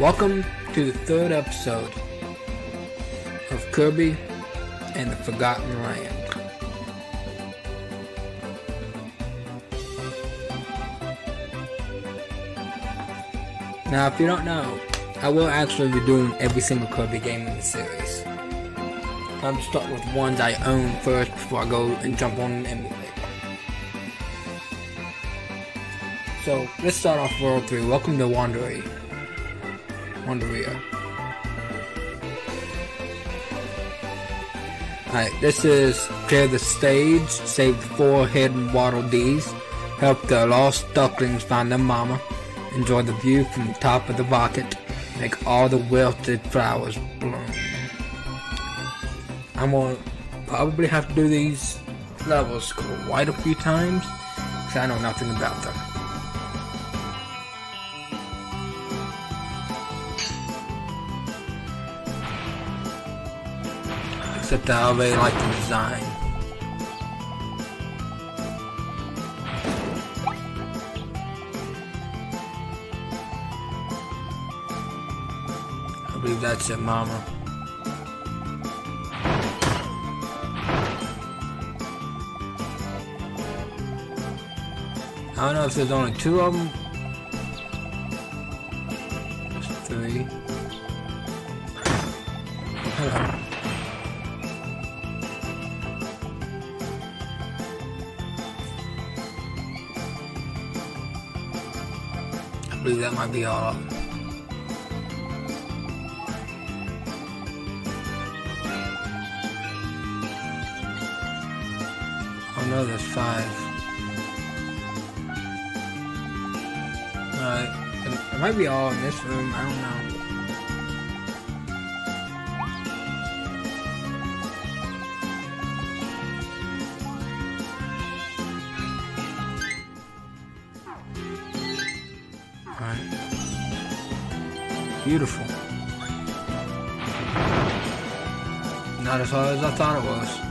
Welcome to the third episode of Kirby and the Forgotten Land. Now, if you don't know, I will actually be doing every single Kirby game in the series. I'm start with ones I own first before I go and jump on an emulator. So let's start off World 3. Welcome to Wondaria. Alright, this is clear the stage, save the four hidden Waddle Dees, help the lost ducklings find their mama, enjoy the view from the top of the rocket, make all the wilted flowers bloom. I'm gonna probably have to do these levels quite a few times, because I know nothing about them. Except how they like the design. I believe that's it, Mama. I don't know if there's only two of them. That might be all. Oh no, there's five. Alright. It might be all in this room, I don't know. As I thought it was.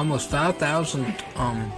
Almost 5,000 um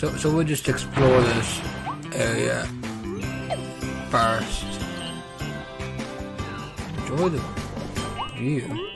So so we'll just explore this area first. Enjoy the view.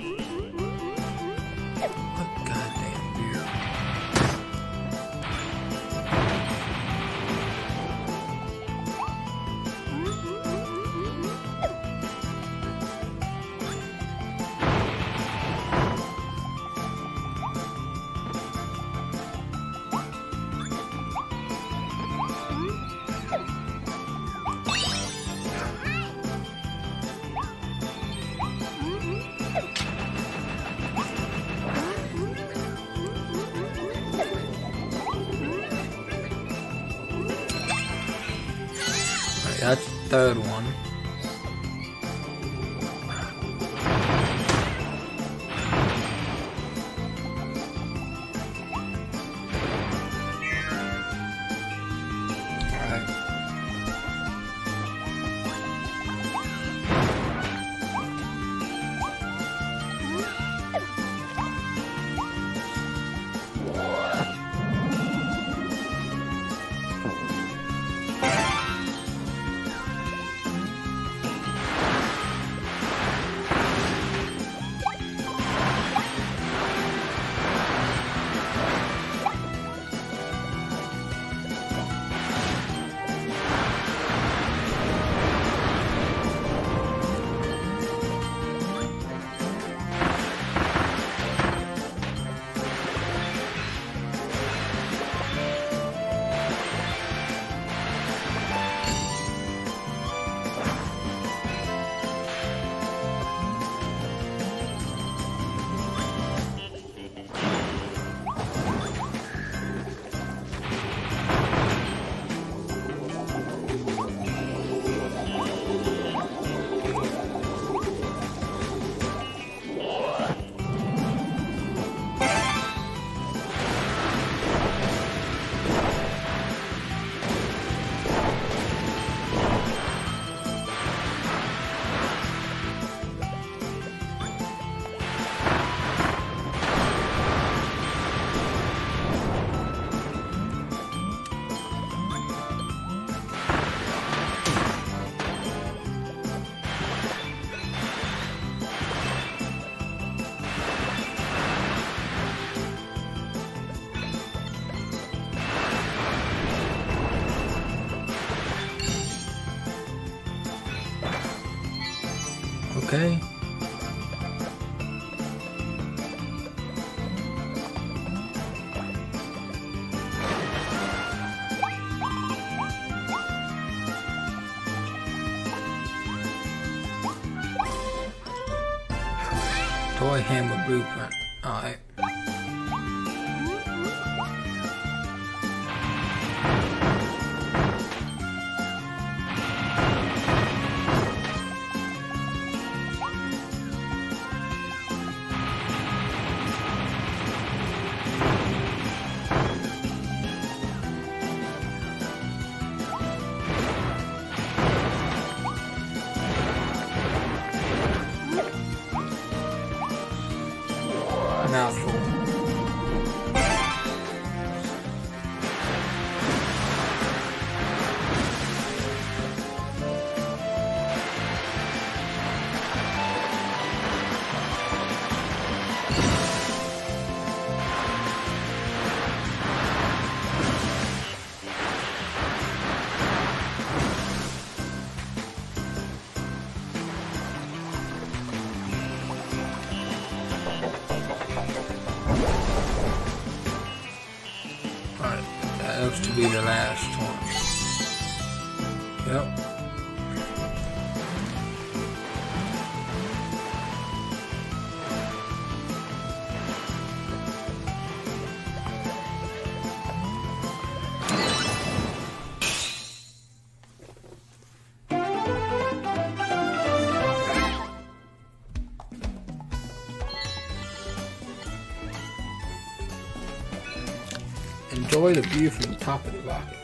Enjoy the view from the top of the rocket.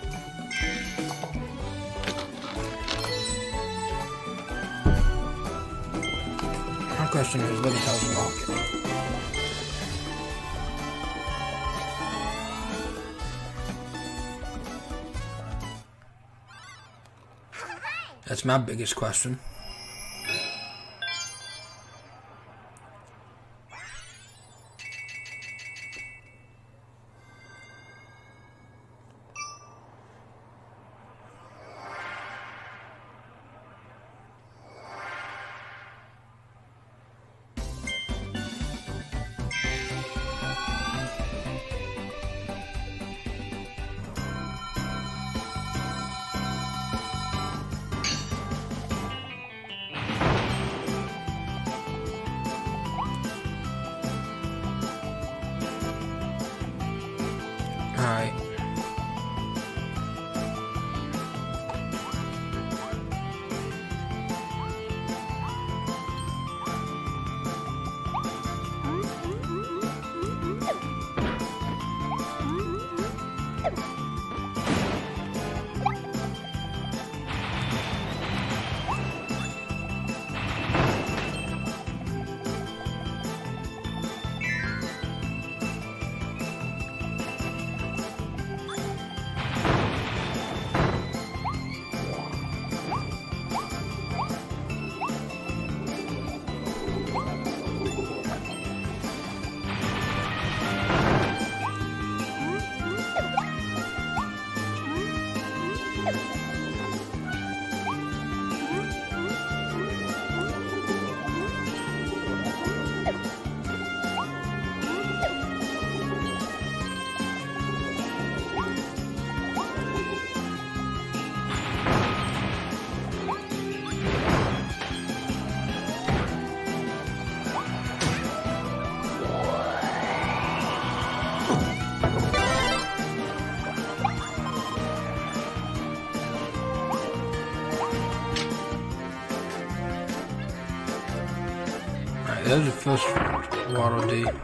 My question is, what the hell's rocket? That's my biggest question. There's the first Waddle Dee.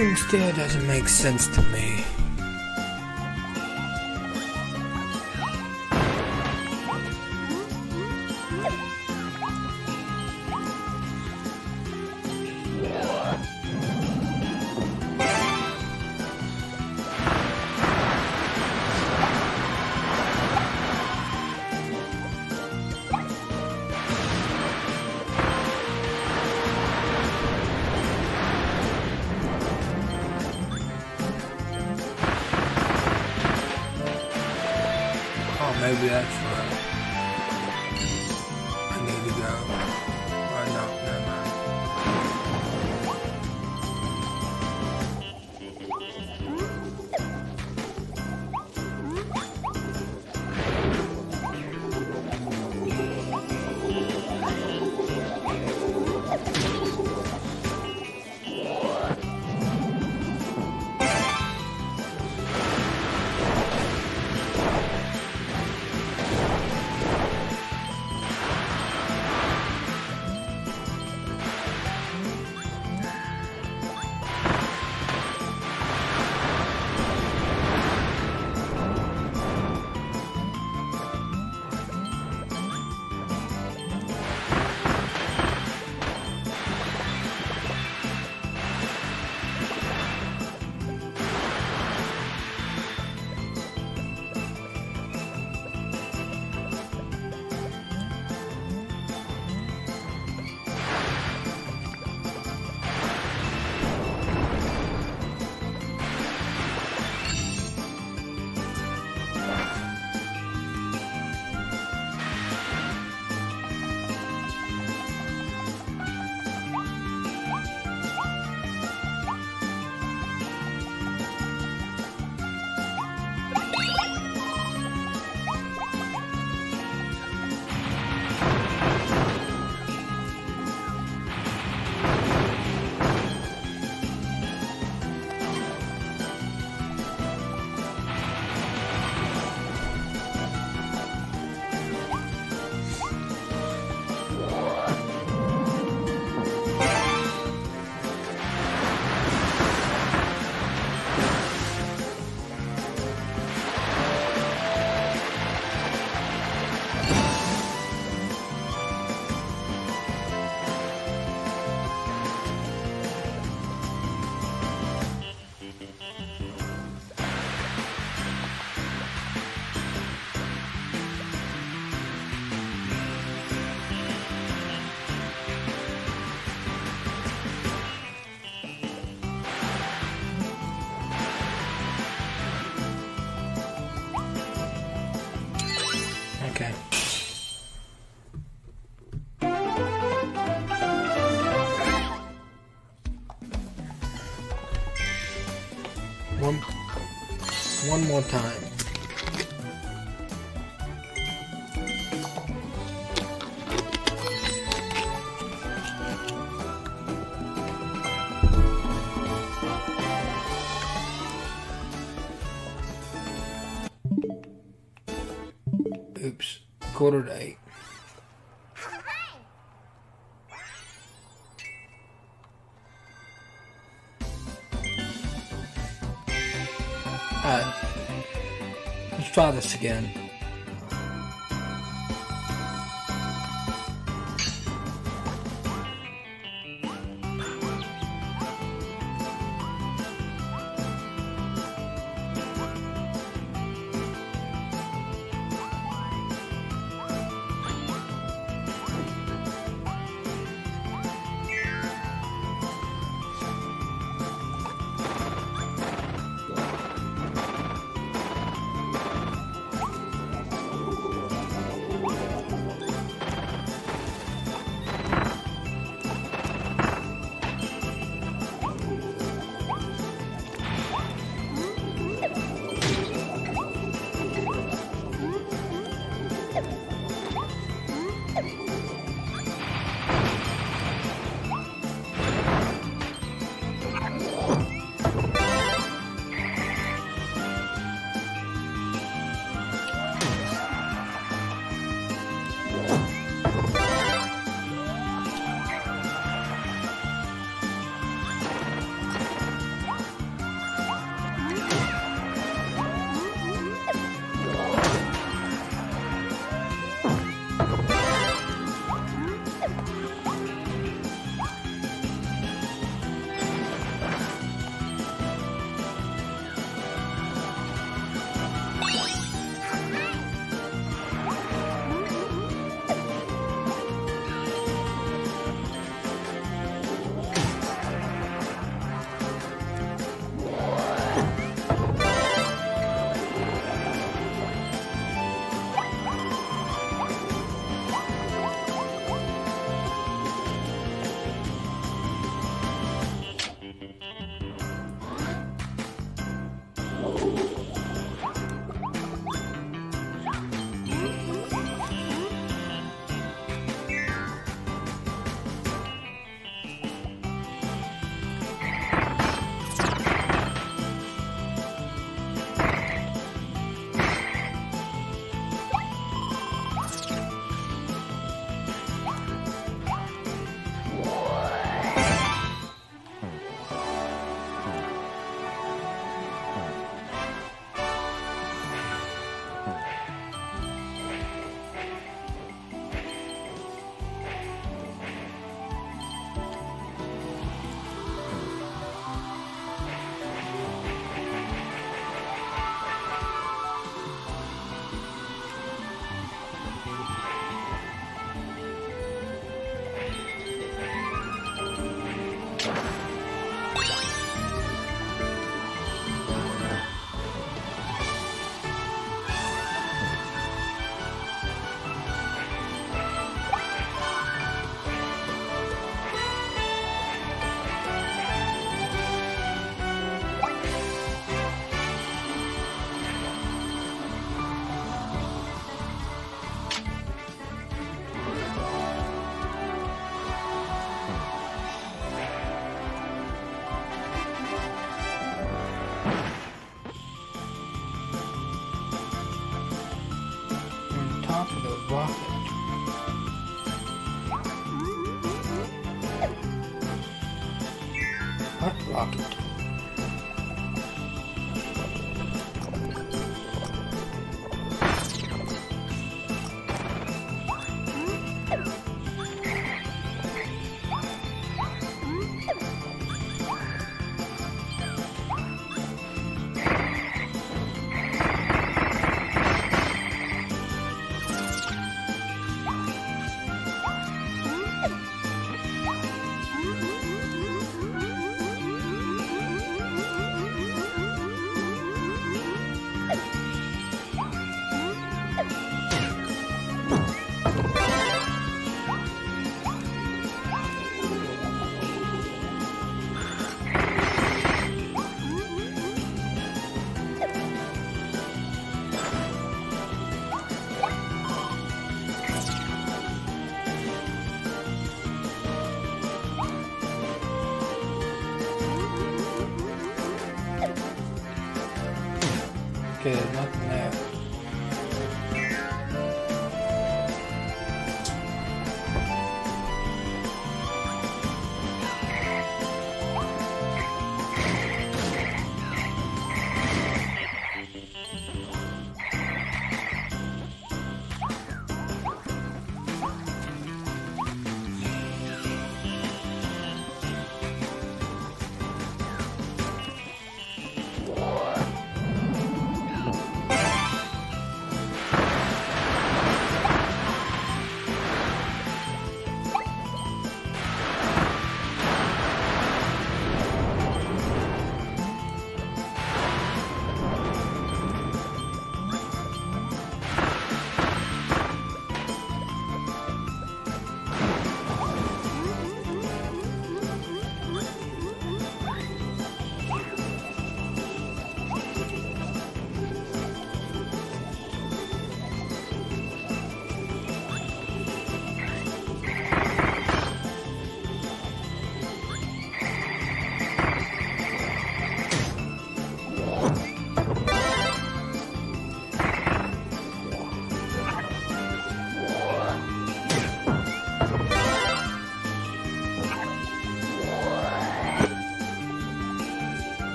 Something still doesn't make sense to me. One, one more time. Oops, quarter to eight. Let's again.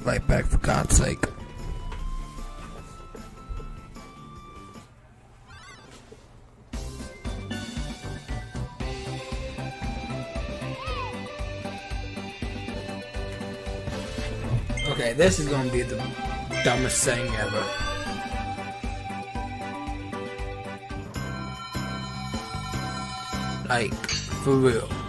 Be right back for God's sake. Okay, this is gonna be the dumbest thing ever. Like, for real.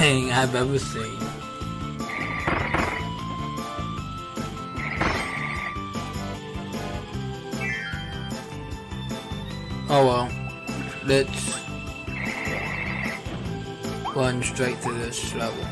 Thing I've ever seen. Oh well. Let's run straight through this level.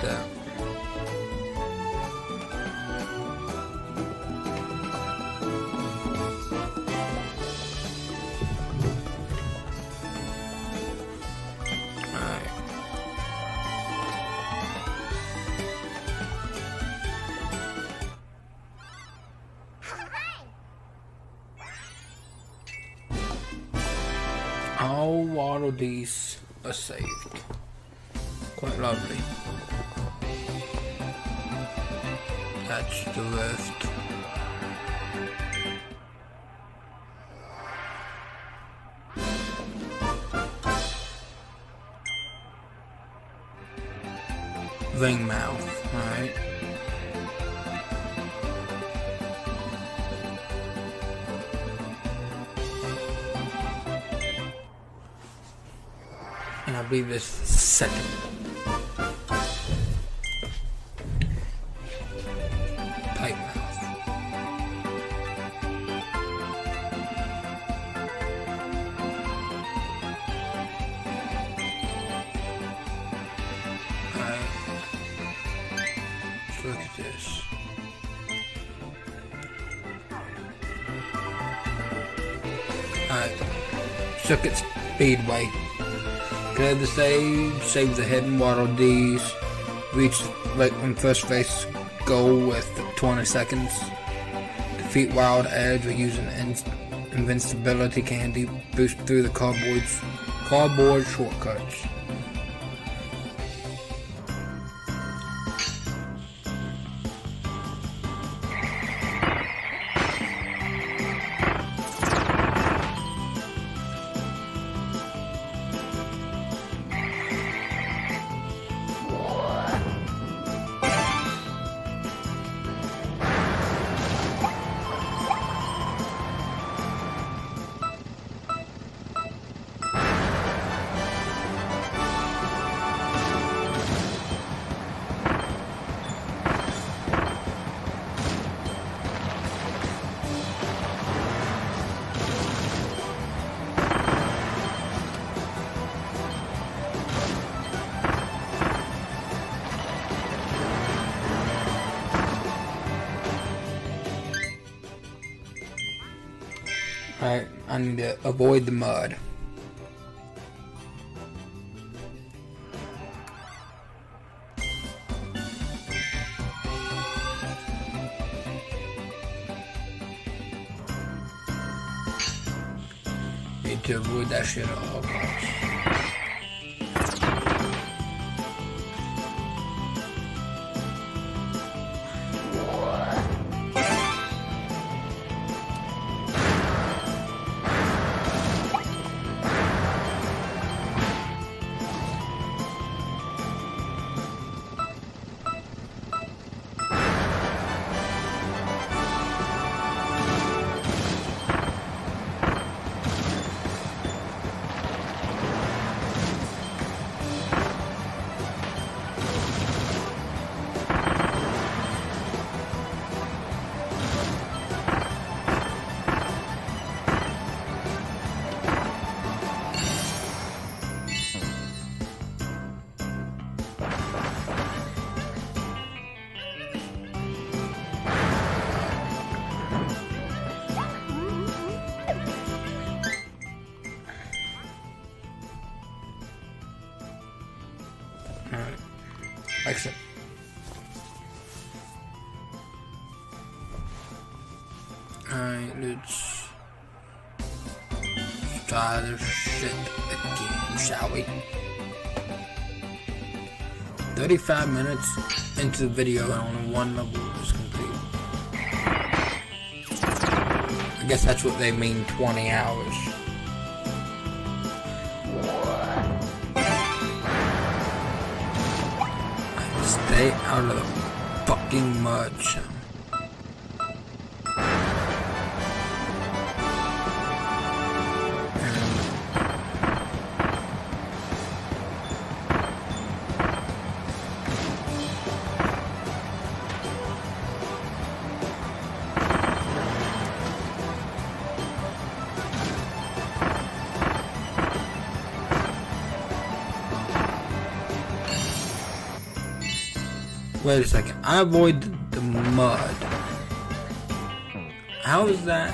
That. Alright. All water these are saved. Quite lovely. That's the left. Ring mouth, alright. And I believe this second. Circuit Speedway. Clear the save the hidden Waddle Dees, reach right when first face goal with 20 seconds. Defeat Wild Edge with using in- invincibility candy. Boost through the cardboards, cardboard shortcuts. 35 minutes into the video and only one level is complete. I guess that's what they mean 20 hours. Stay out of the fucking mud, chum. Wait a second. I avoid the mud. How is that?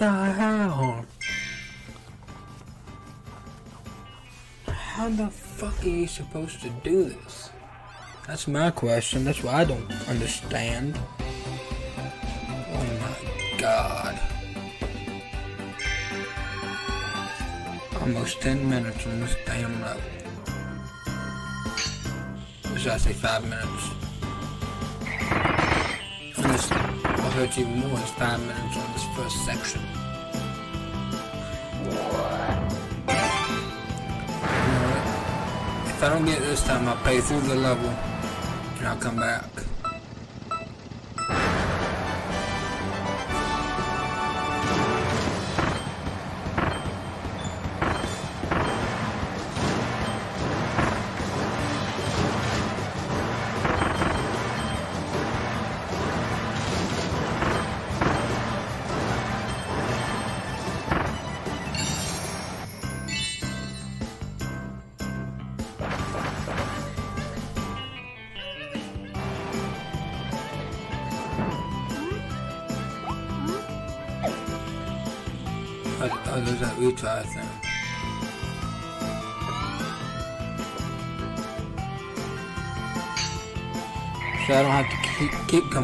The hell? How the fuck are you supposed to do this? That's my question. That's what I don't understand. Oh my god. Almost 10 minutes on this damn level. Should I say 5 minutes? And this, I'll hurt even more, it's 5 minutes on this first section. Get this time, I'll play through the level and I'll come back.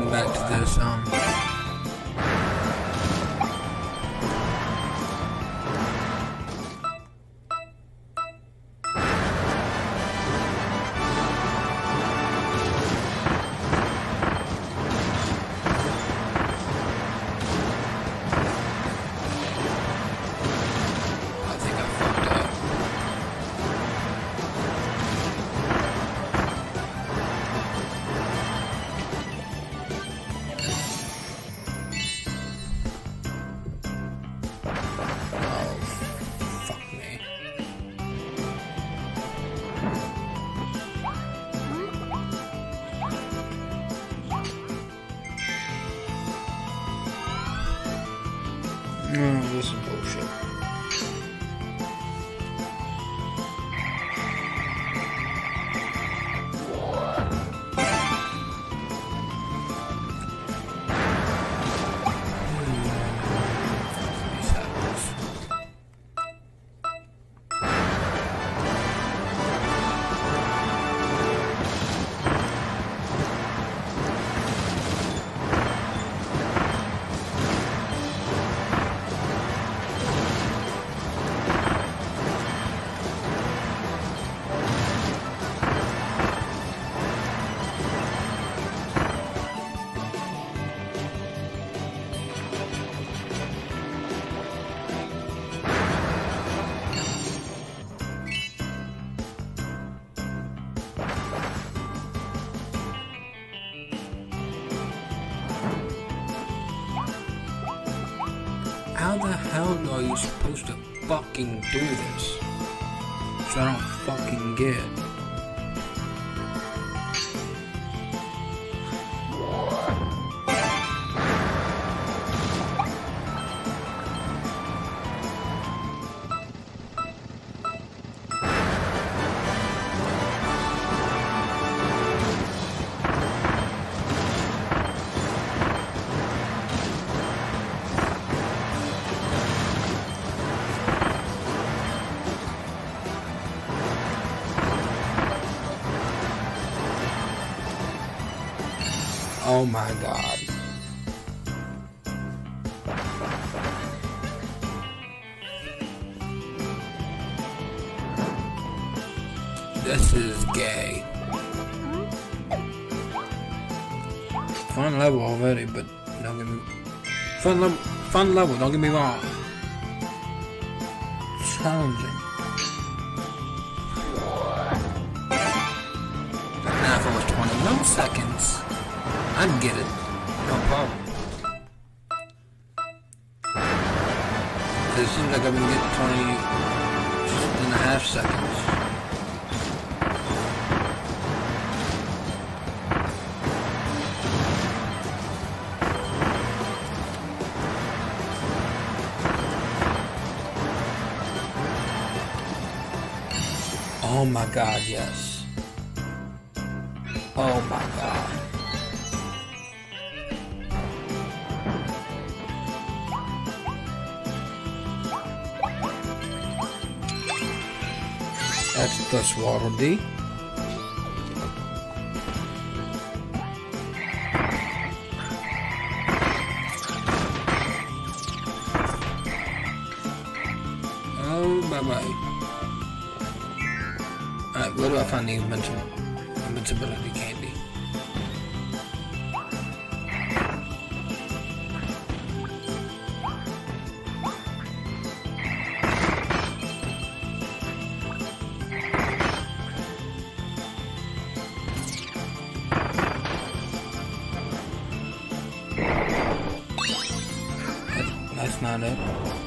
Keep back to this, um... Oh my god. This is gay. Fun level already, but don't get me fun level. Fun level. Don't get me wrong. God, yes. Oh my God. That's plus Waddle Dee. eisnadel ne?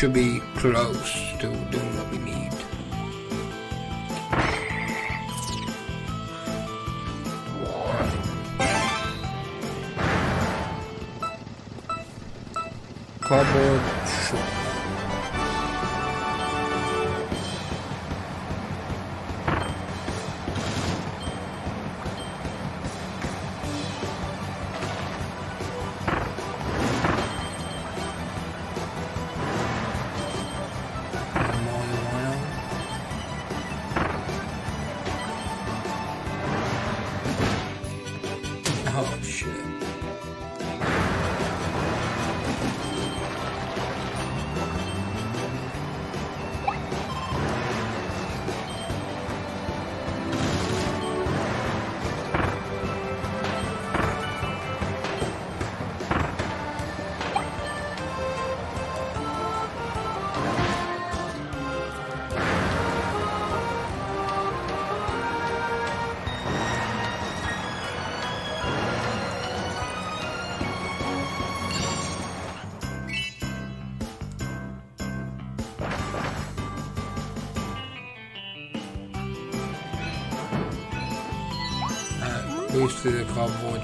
should be close to doing what we need. Cardboard.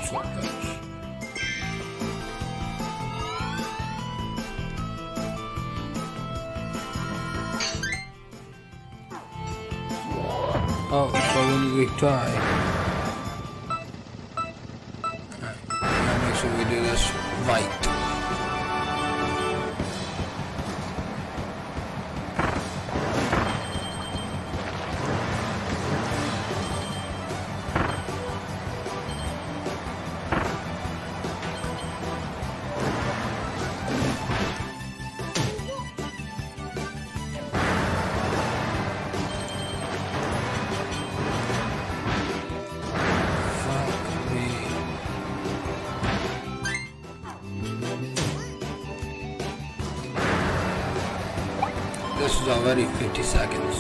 That's what that is. Oh, so when we try. 50 seconds.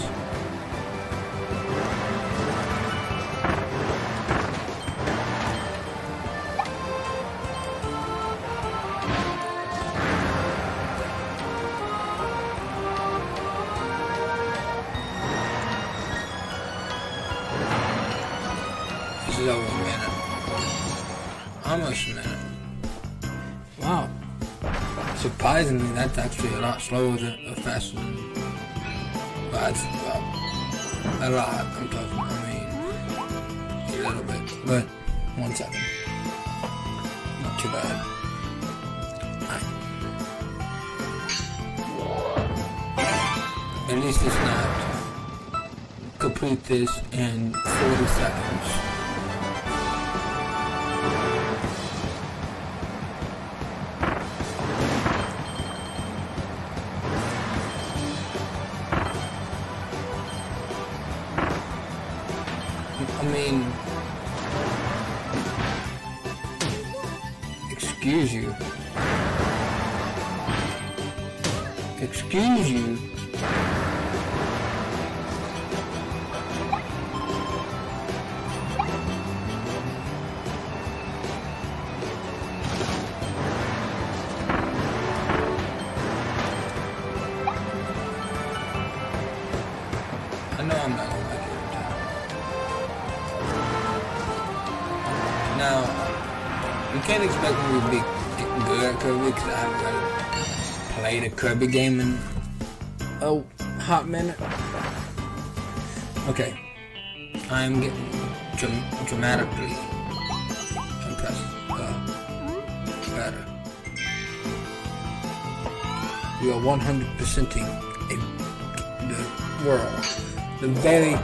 This is over a minute. Almost a minute. Wow. Surprisingly, that's actually a lot slower than, a faster a lot. I'm talking. I mean, a little bit. But one second. Not too bad. At least it's not complete this in 40 seconds. 100%ing a, the world. The very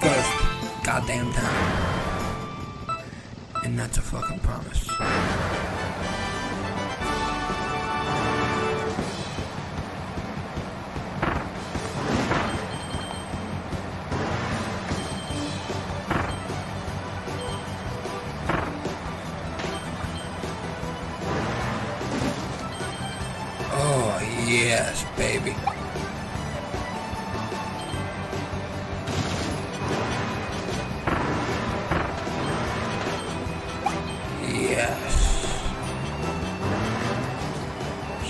first goddamn time. And that's a fucking promise. Yes, baby. Yes.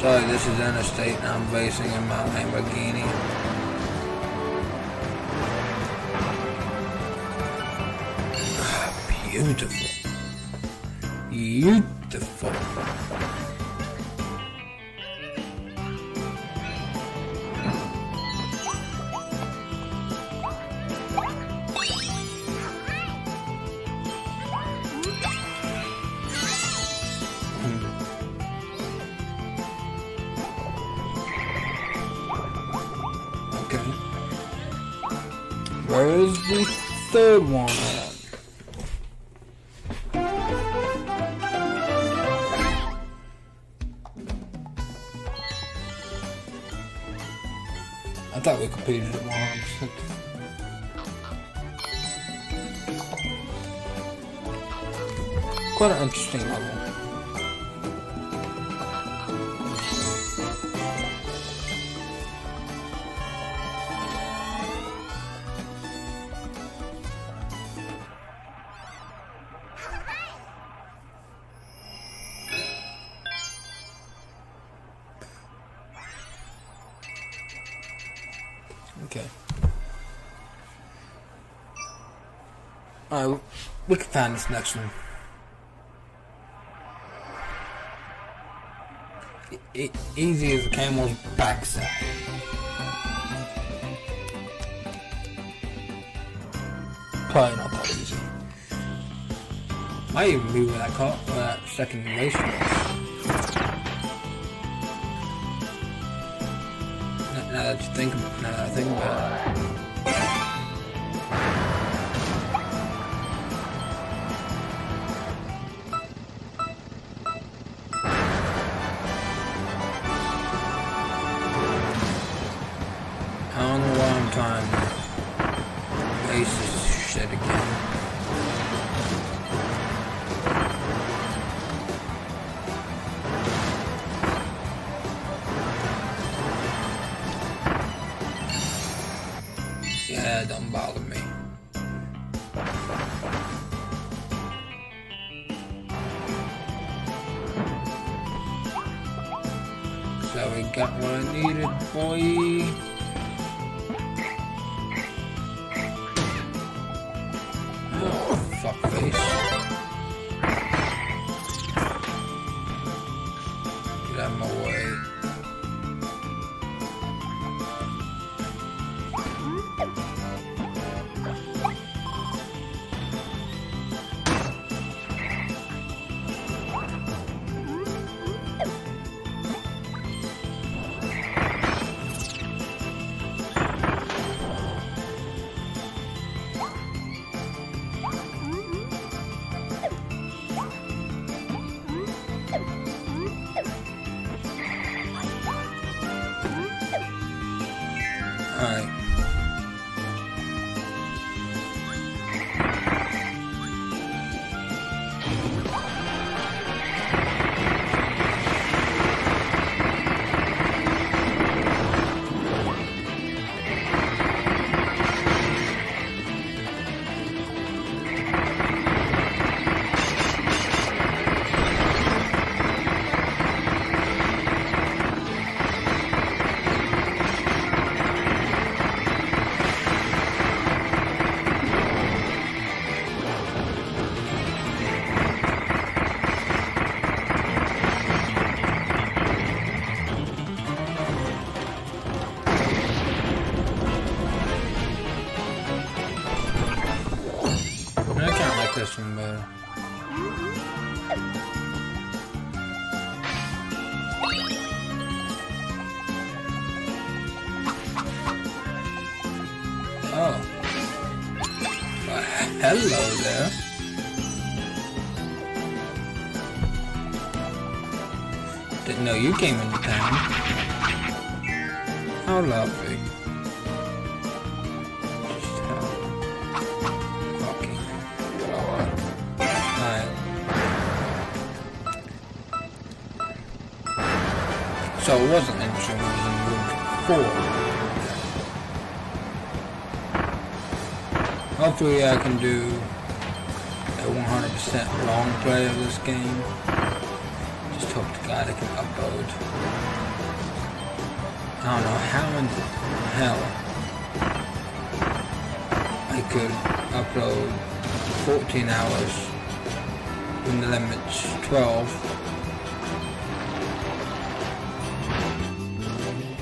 Sorry, this is interstate and I'm racing in my Lamborghini. Ah, Beautiful. Beautiful. Find this next one. E- easy as a camel's backside. Probably not that easy. Might even be where that, car, where that second race was. Now, now that you think, now that I think about it. Lovely. Just how fucking god. Alright. So it wasn't interesting, it was in room four. Hopefully I can do a 100% long play of this game. Just hope to God I can upload. I don't know how in hell I could upload 14 hours when the limit's 12.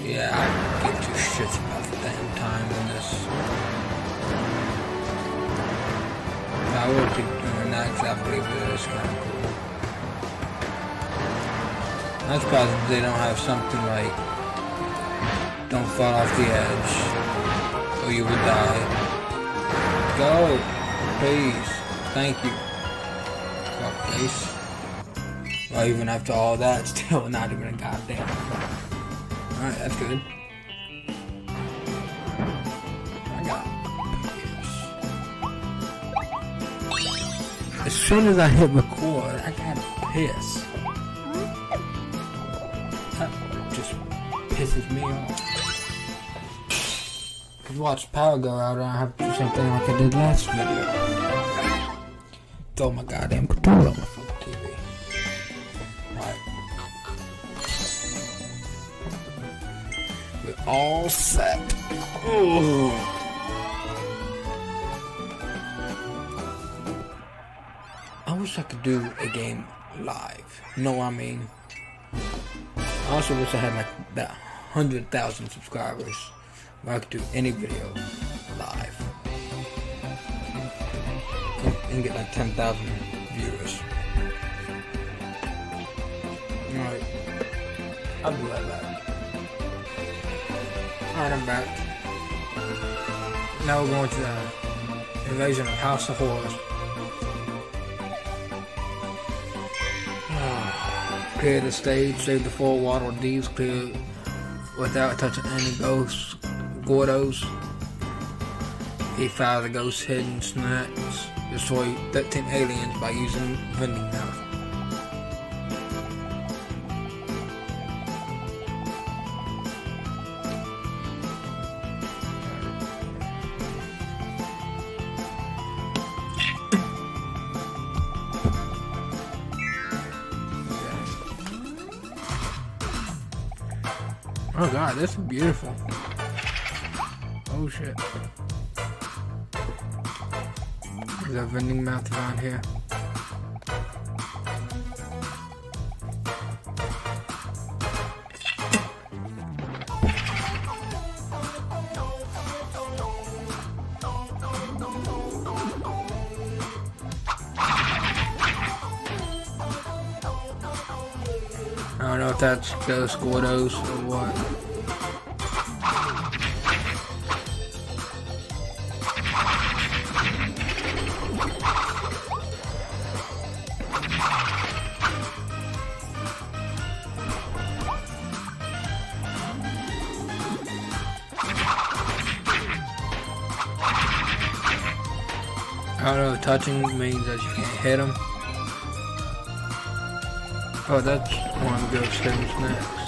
Yeah, I give two shits about the damn time in this. I will keep doing that because I believe it is kind of cool. I'm surprised they don't have something like fall off the edge or you will die. Go, please. Thank you. Fuck face. Well, even after all that, still not even a goddamn. Alright, that's good. I got piss. As soon as I hit record, I got piss. That just pisses me off. Cause watch power go out and I have to do something like I did last video. Throw my goddamn controller on my fucking TV. We're all set. Ooh. I wish I could do a game live. You know what I mean? I also wish I had like that hundred thousand subscribers Could do any video live and, get like ten thousand viewers. Alright, I'll be right back. Alright, I'm back. Now we're going to the invasion of House of Horrors. clear the stage, save the four Waddle Dees clear without touching any ghosts, Gordos. He found the ghost hidden snacks, destroy 13 aliens by using vending mouth. Oh god, this is beautiful. Shit. There's a vending mouth around here. I don't know if that's Ghost Gordos or what. Nothing means that you can't hit them. Oh, that's one of the next.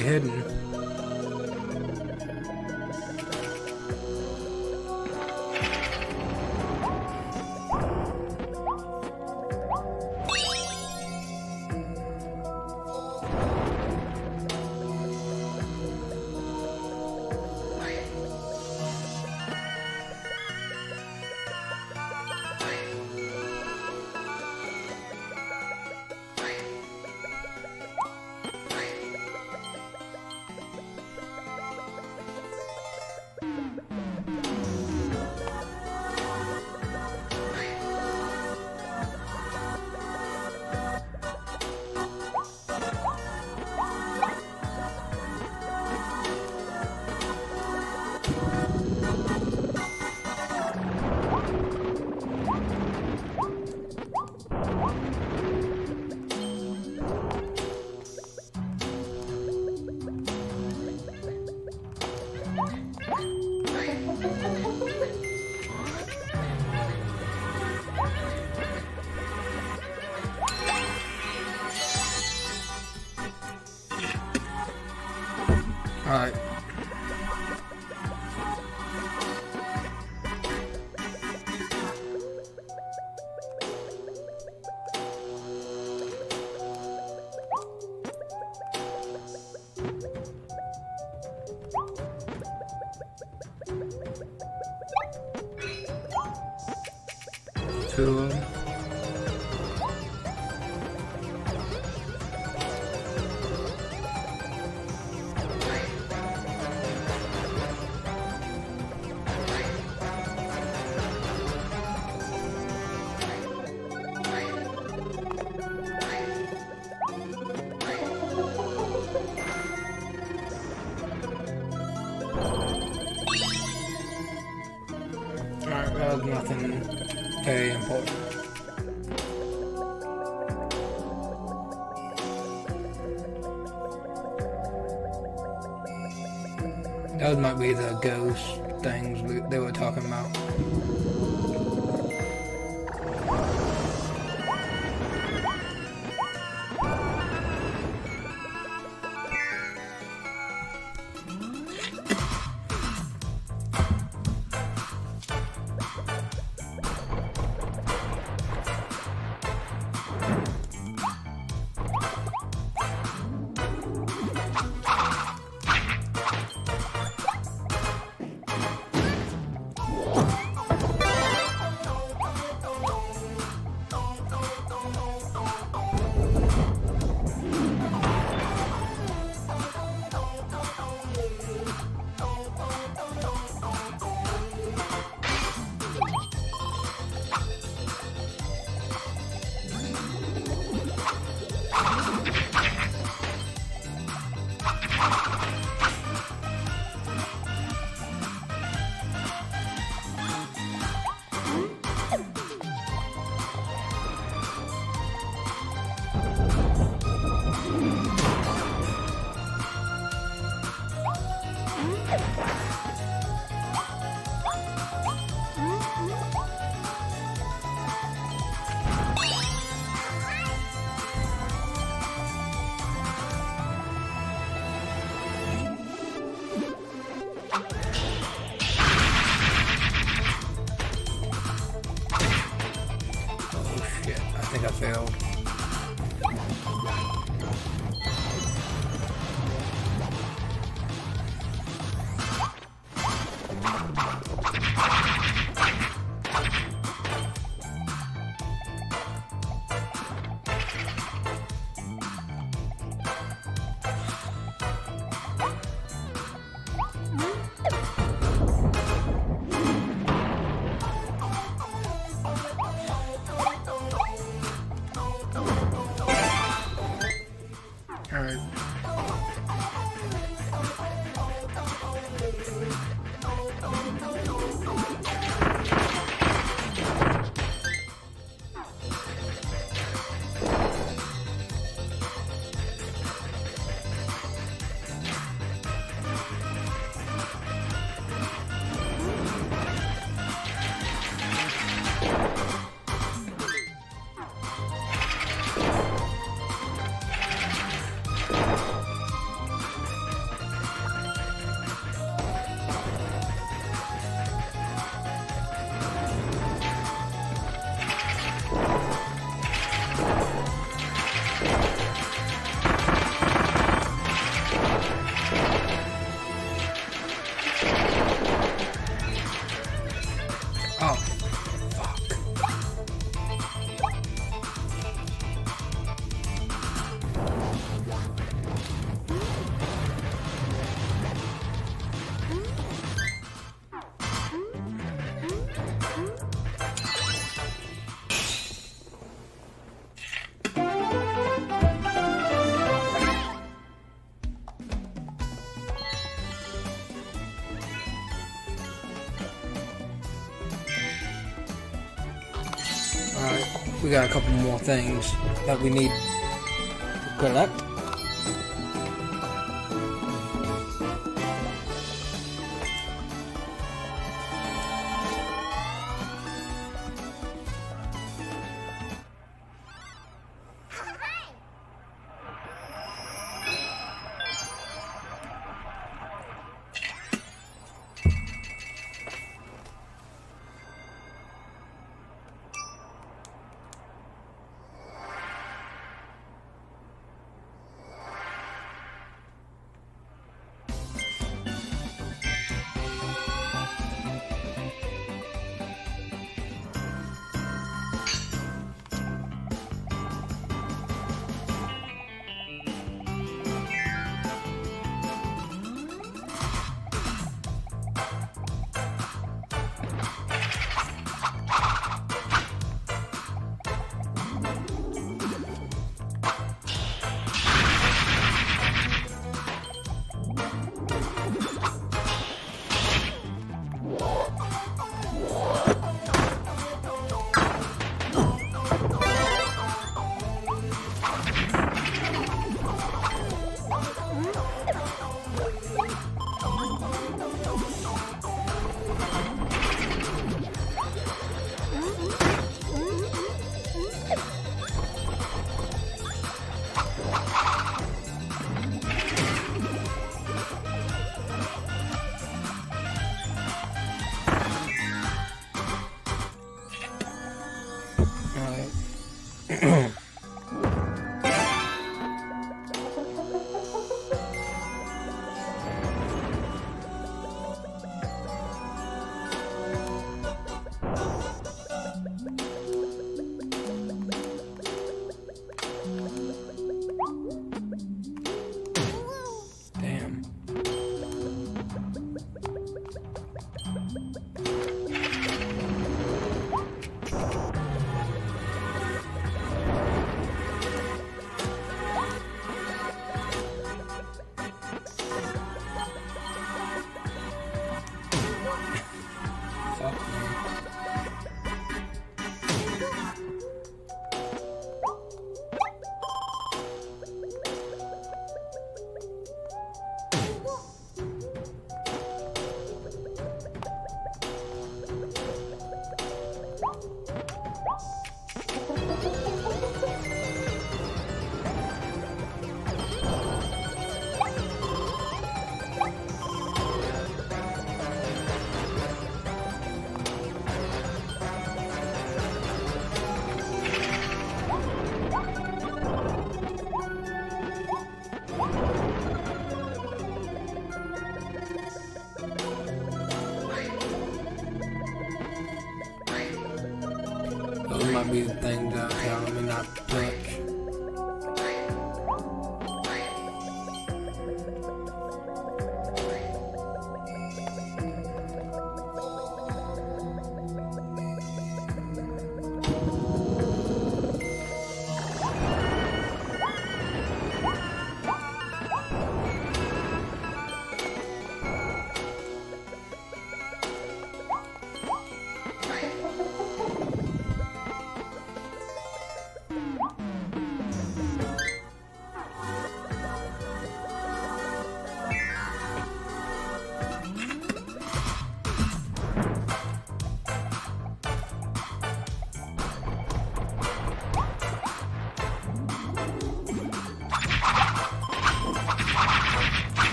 ahead All right. ghost. We got a couple more things that we need to collect.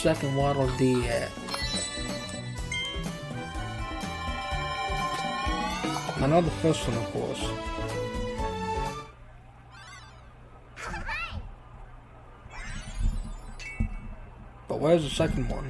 Second Waddle Dee at? I know the first one, of course. But where's the second one?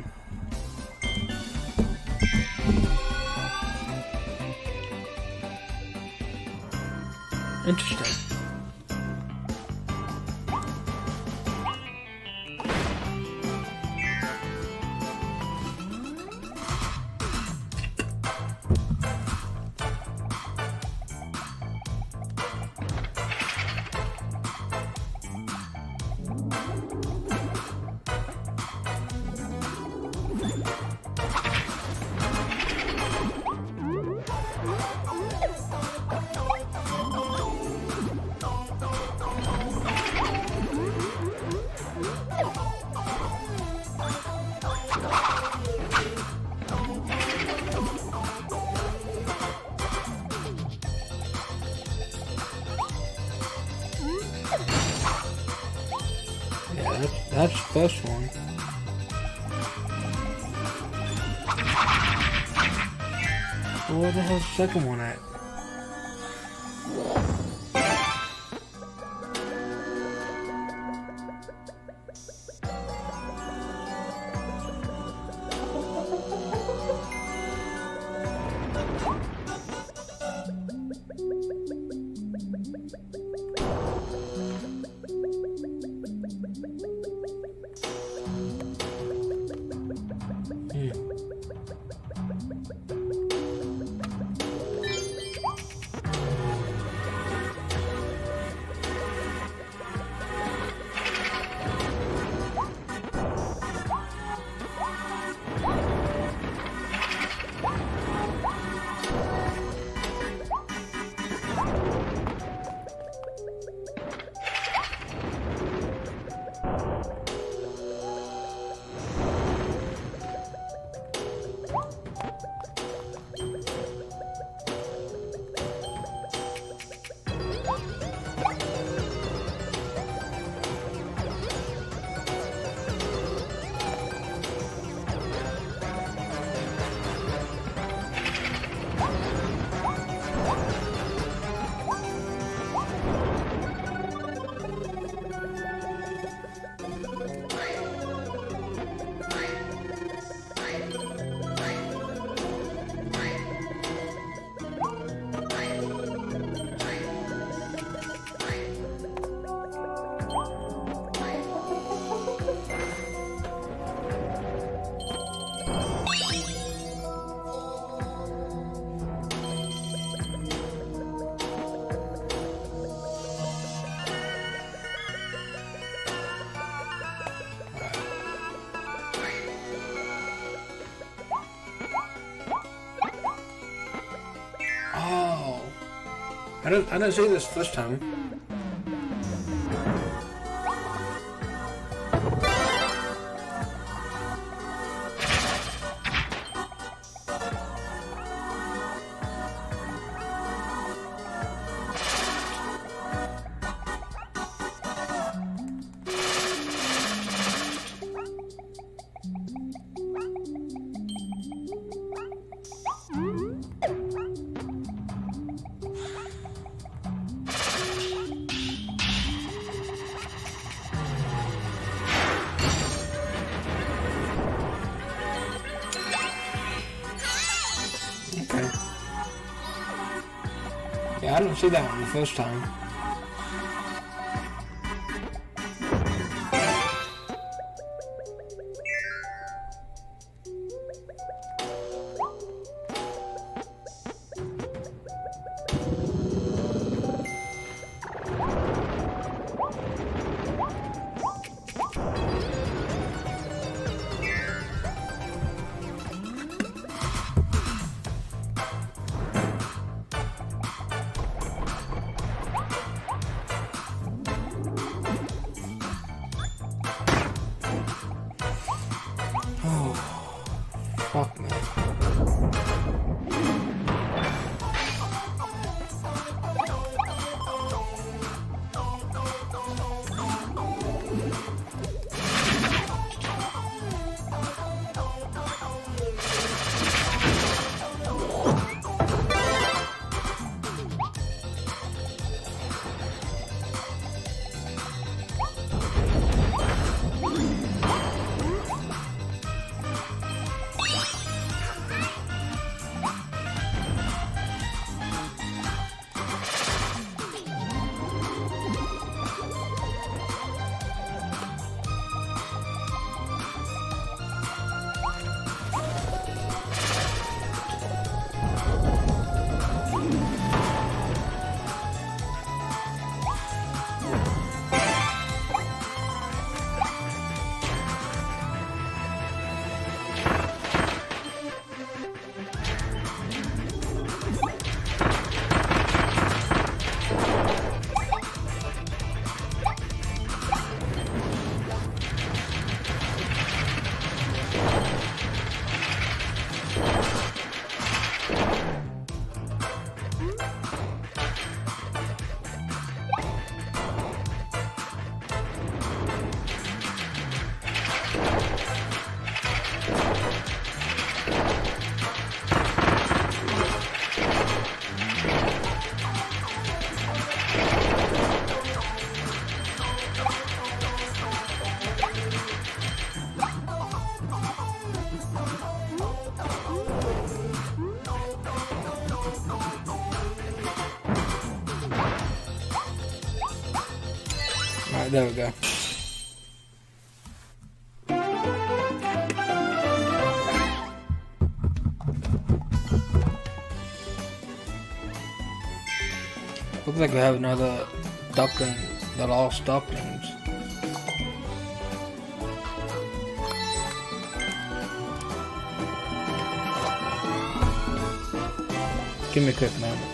First one. Where the hell's the second one at? Didn't, I didn't say this first time. That one the first time. There we go. Looks like we have another duckling, the lost ducklings. Give me a quick moment.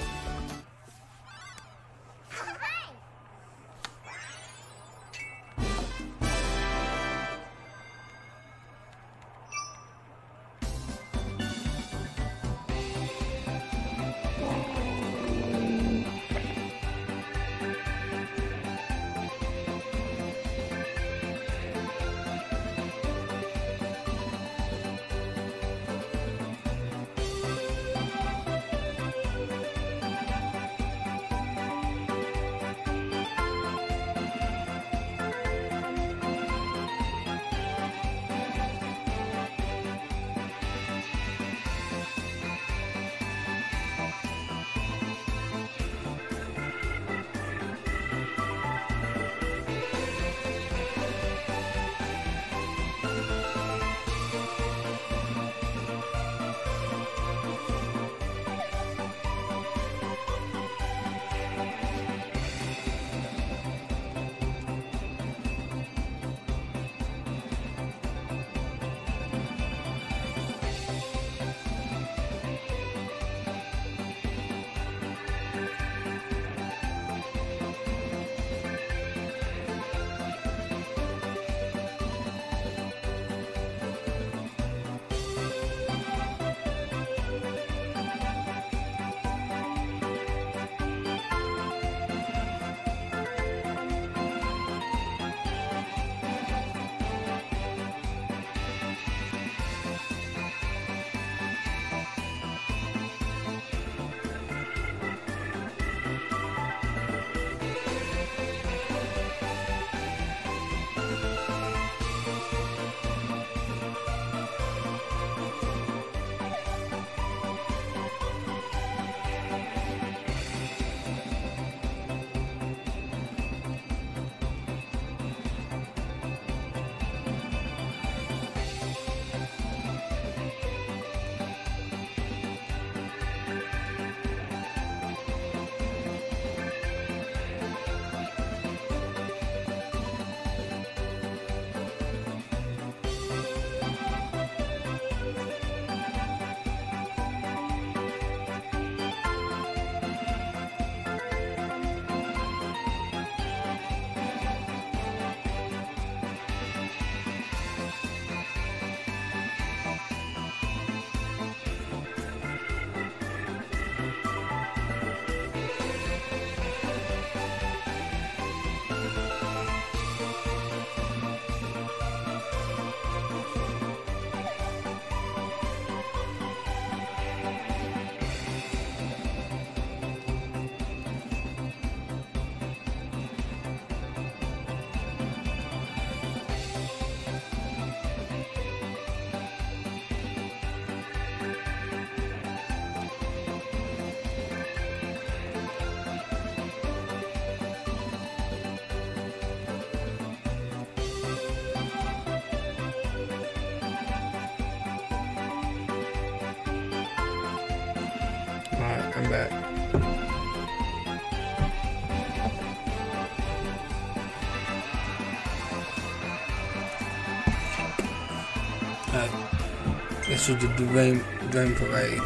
Is the Dream, Dream Parade.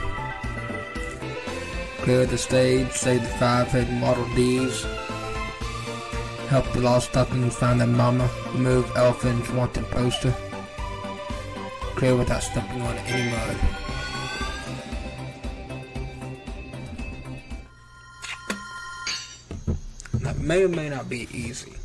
Clear the stage, save the five hidden Waddle Dees. Help the lost ducklings find their mama. Remove elephant's wanted poster. Clear without stepping on any mud. That may or may not be easy.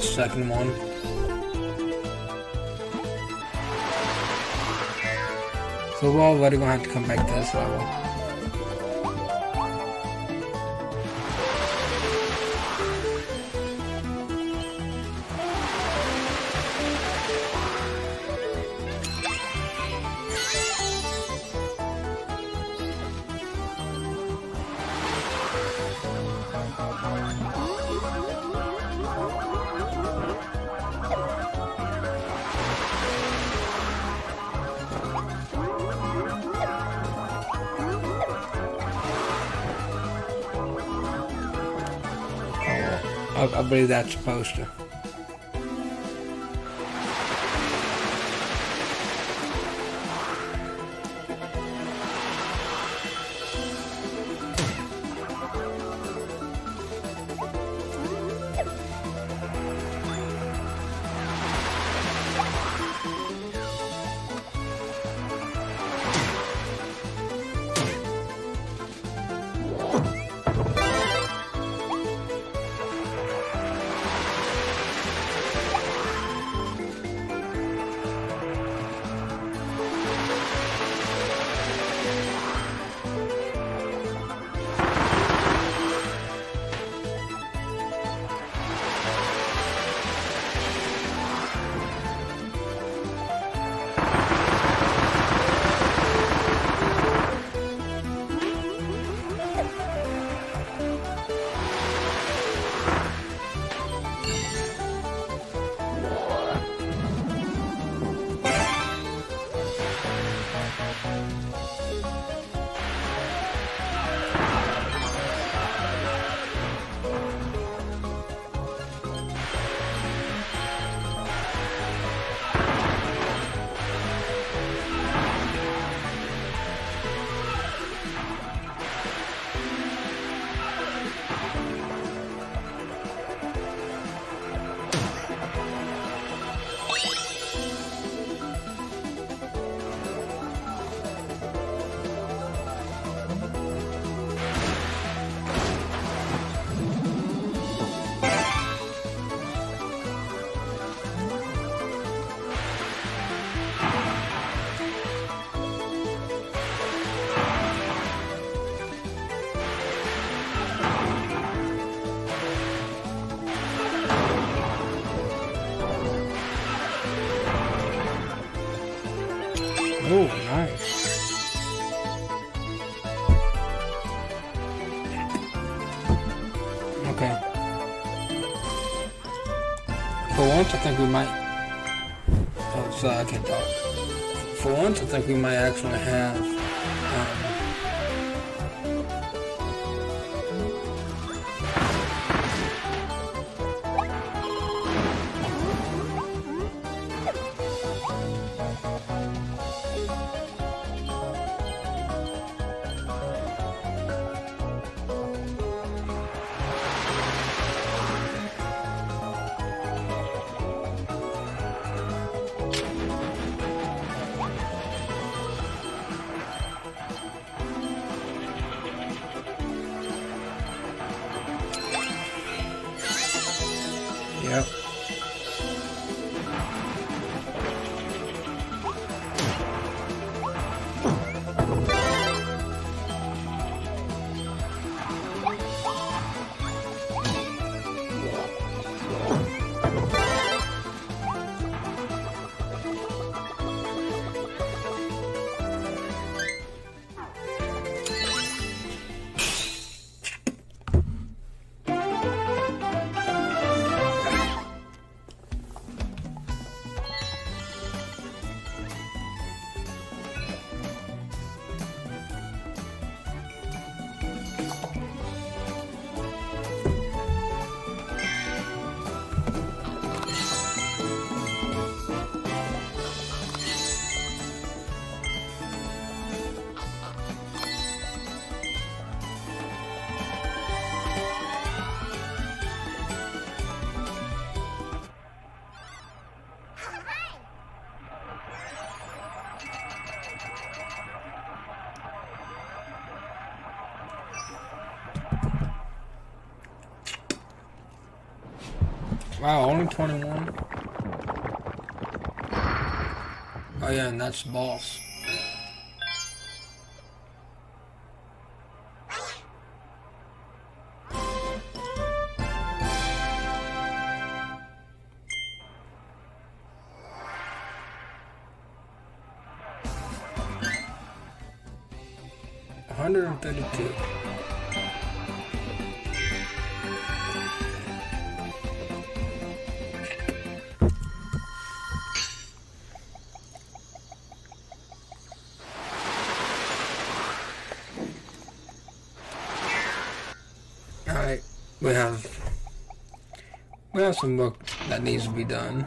That's the second one. So we're already gonna have to come back to this level. Believe that's supposed to. Once, I think we might. Oh, sorry, I can't talk. For once, I think we might actually have. 121. Oh yeah, and that's boss. Hundred and thirty-two. We have we have some work that needs to be done.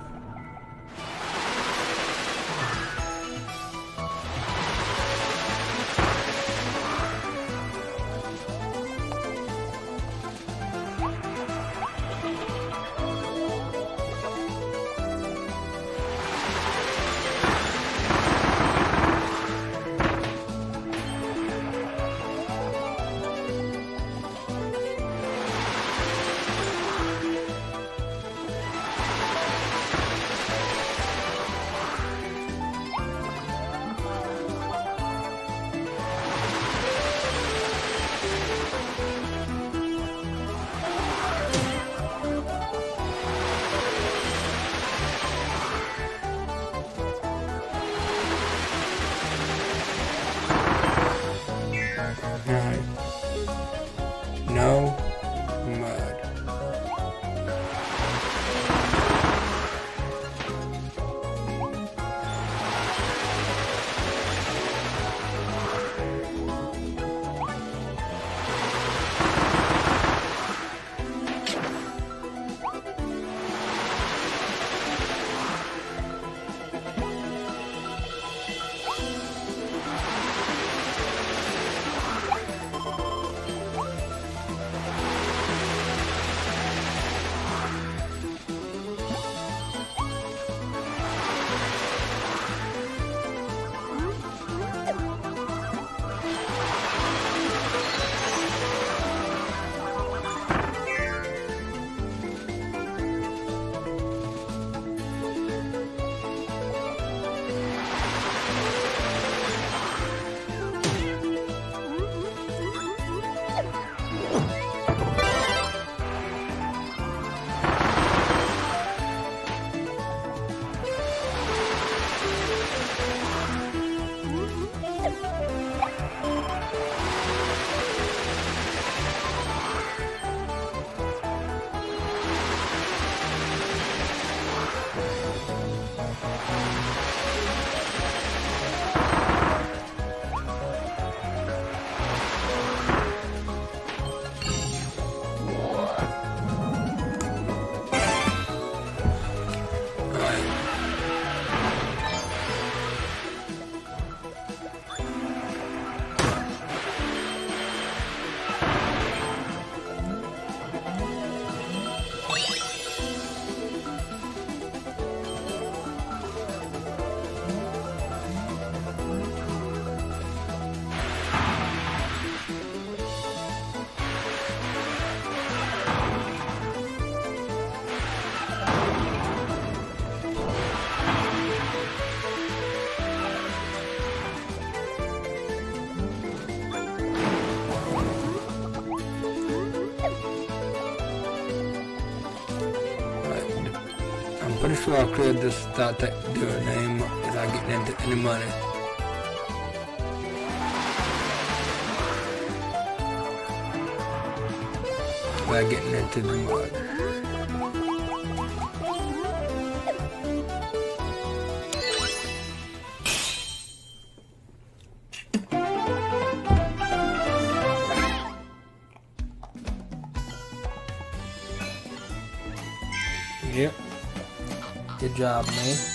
Sure I cleared this without doing any, without getting into any money. Without getting into the mud. Good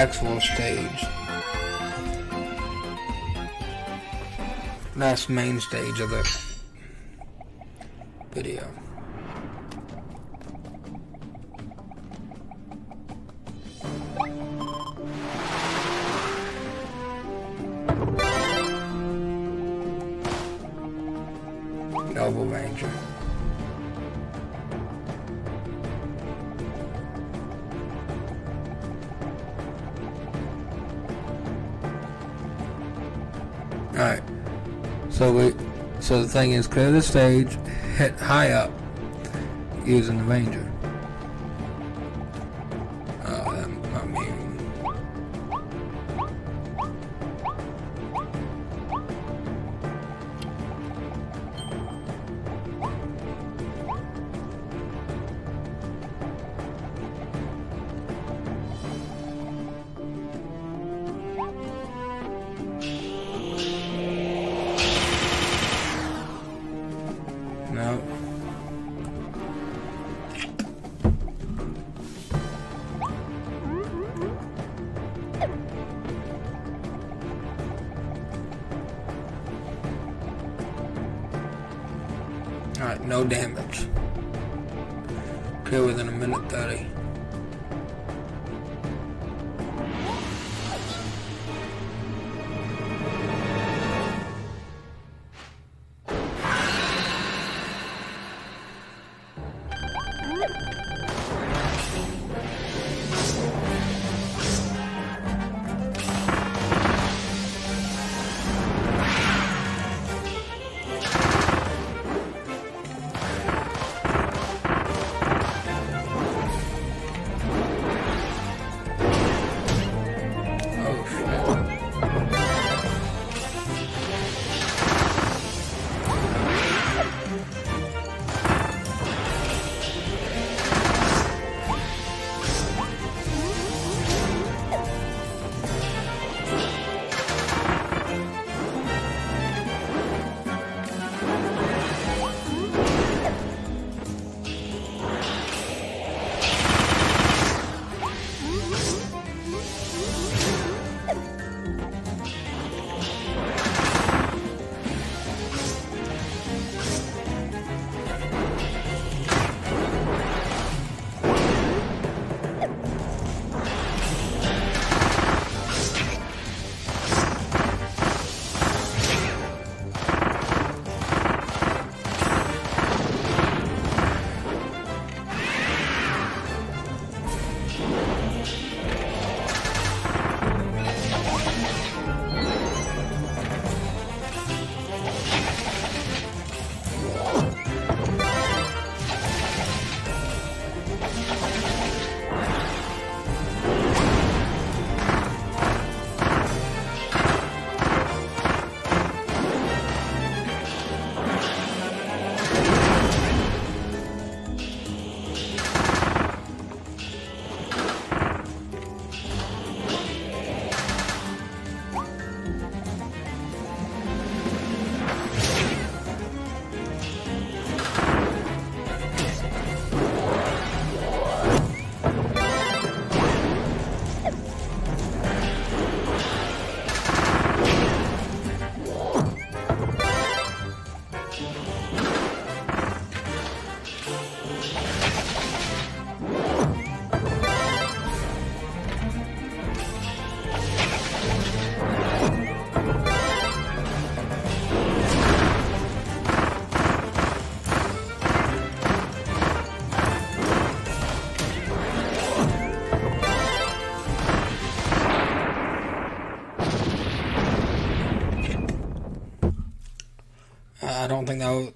actual stage. Last main stage of the thing is clear the stage, hit high up using the ranger. Don't think that was,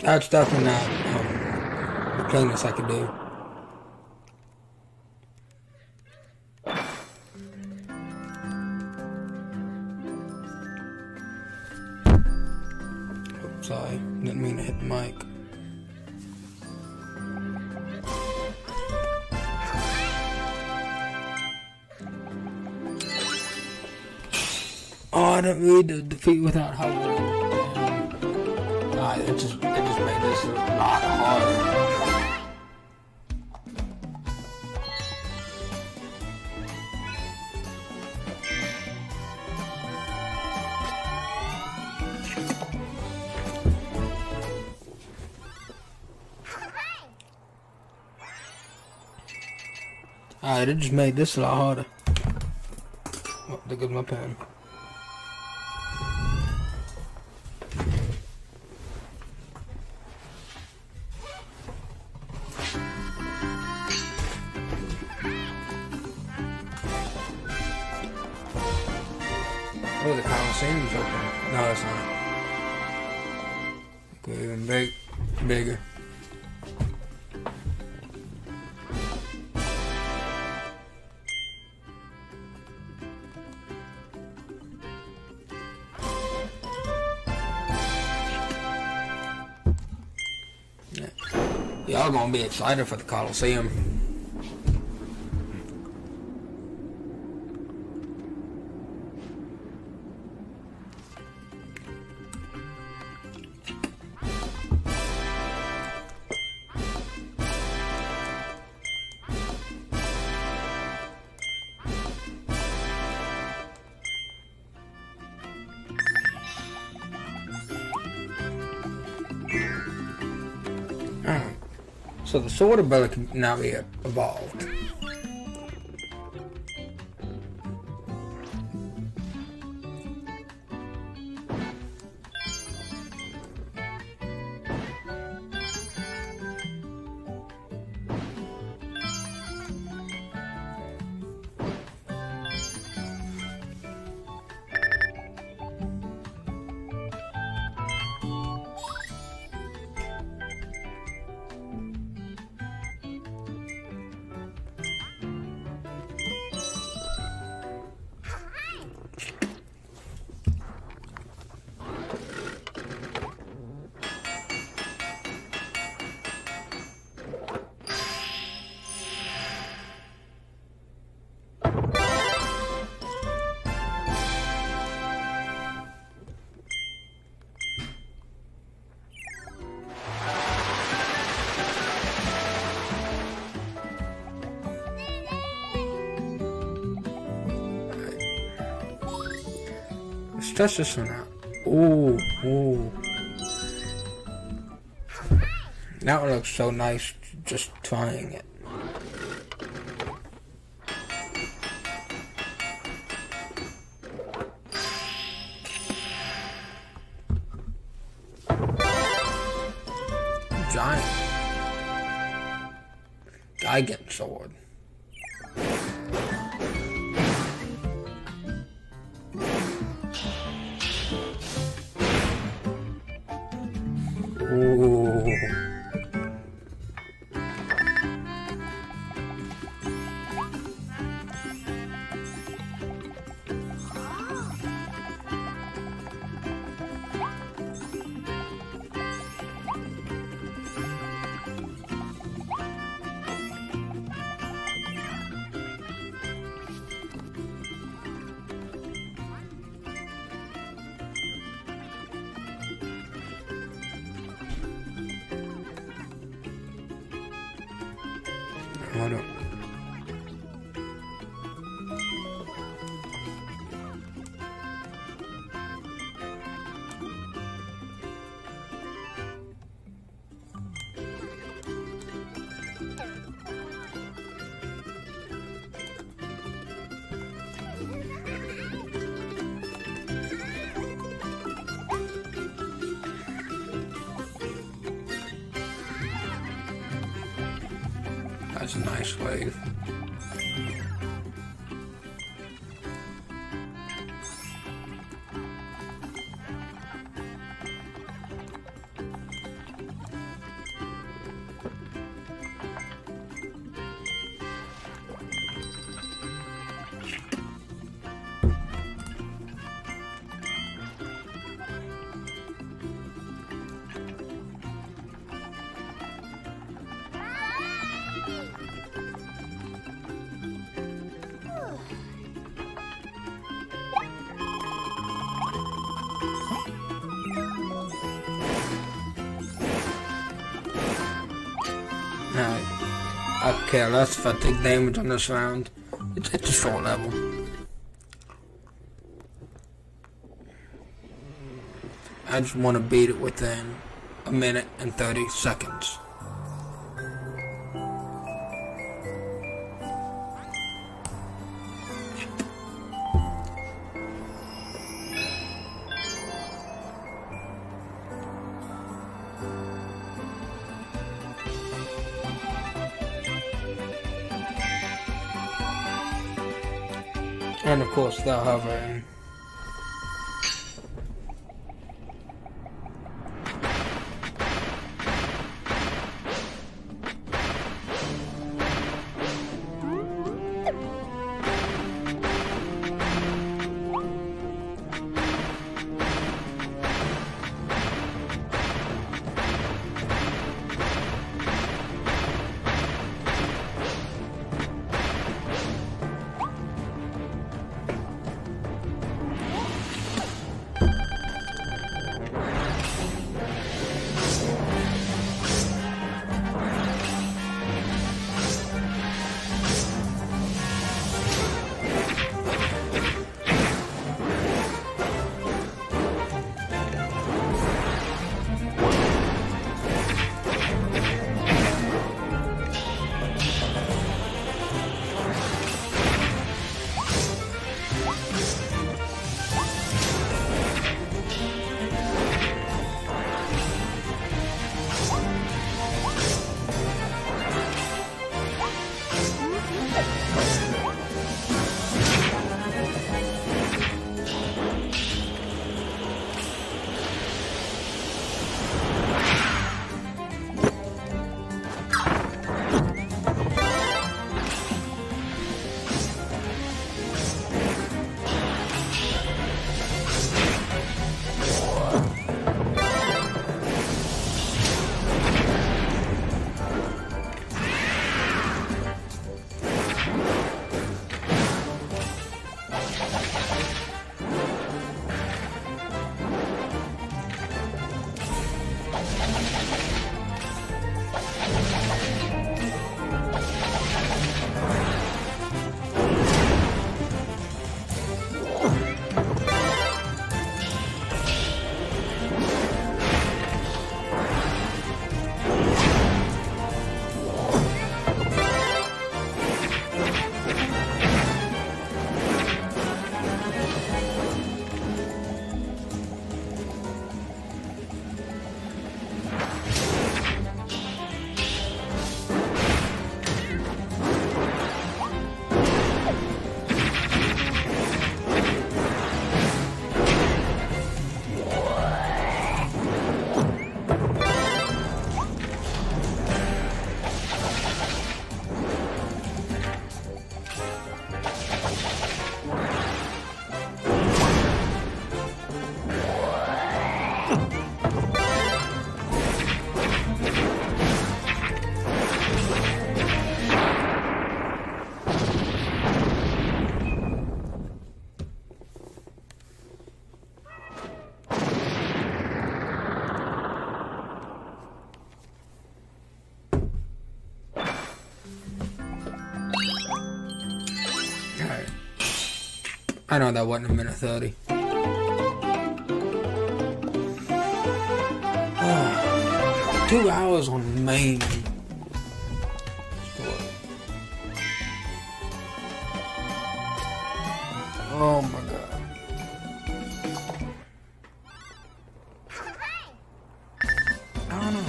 that's definitely not um, the cleanest I could do. Oops, sorry, didn't mean to hit the mic. Oh, I didn't read the defeat without help. It just it just made this a lot harder. Alright, it just made this a lot harder. Oh, there my pen. Gonna be excited for the Coliseum. Sword ability now evolved. Test this one out. Ooh, ooh. That looks so nice just trying it. Less I take damage on this round. It's, it's a short level. I just want to beat it within a minute and 30 seconds. And of I know that wasn't a minute 30. Oh, two hours on main. Oh my god. I don't know.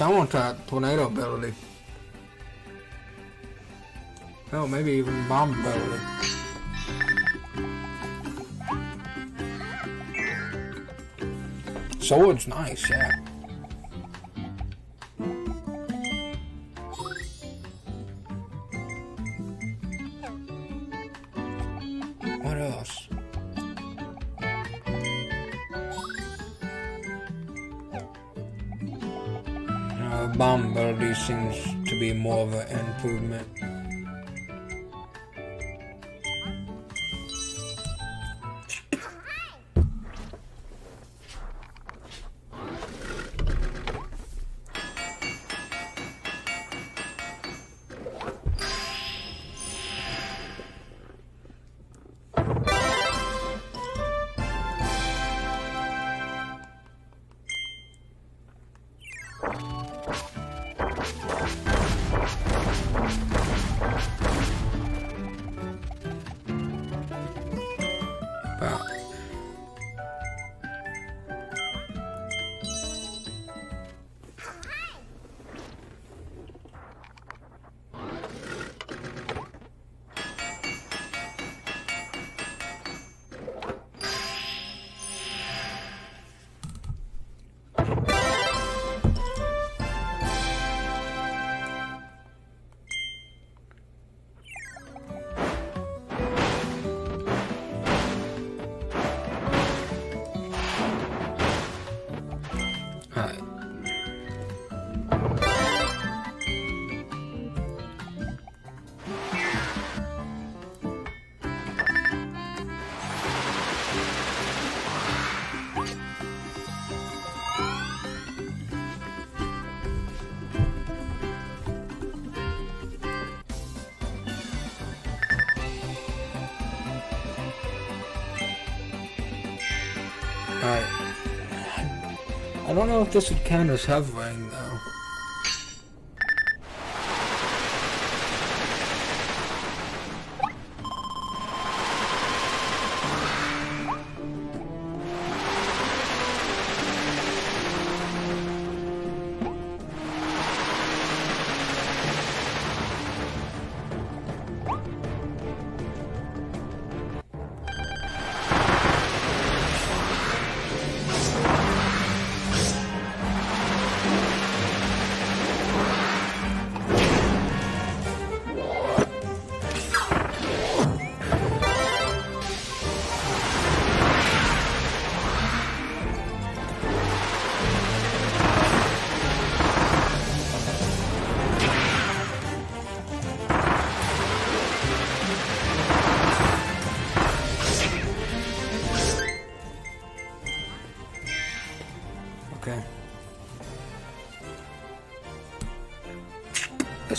I want to try tornado ability. Oh, maybe even bomb ability. Sword's nice, yeah. What else? Uh, bomb ability seems to be more of an improvement. I don't know if this would count as hovering,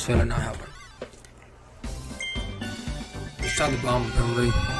This not helping. Let's try the bomb ability.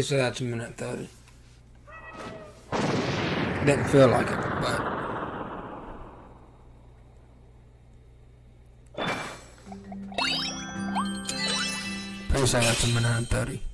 Say that's a minute 30. Didn't feel like it, but. Say that's a minute and 30.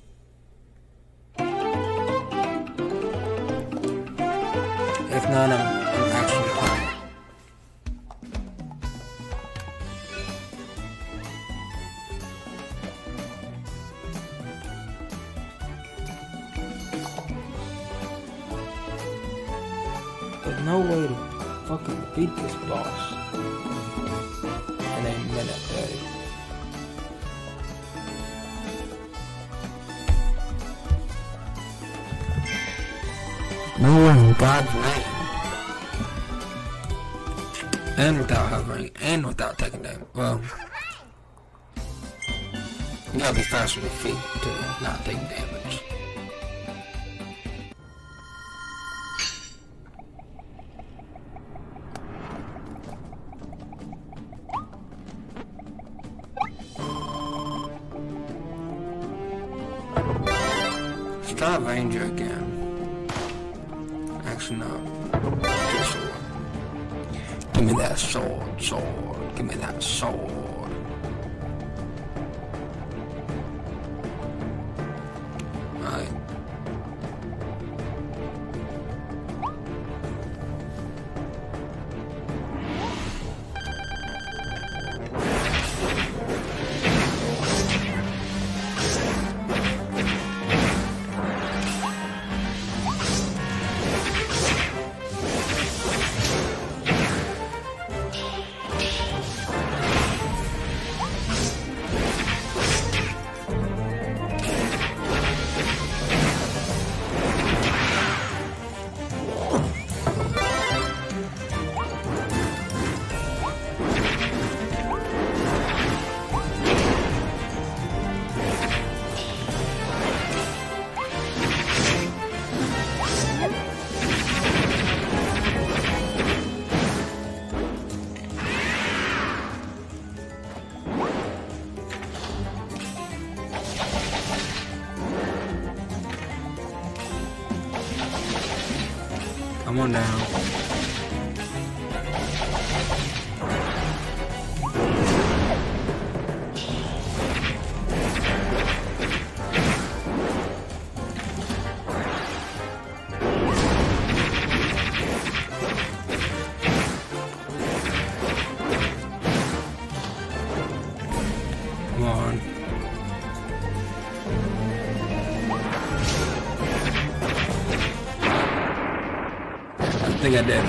Think I did.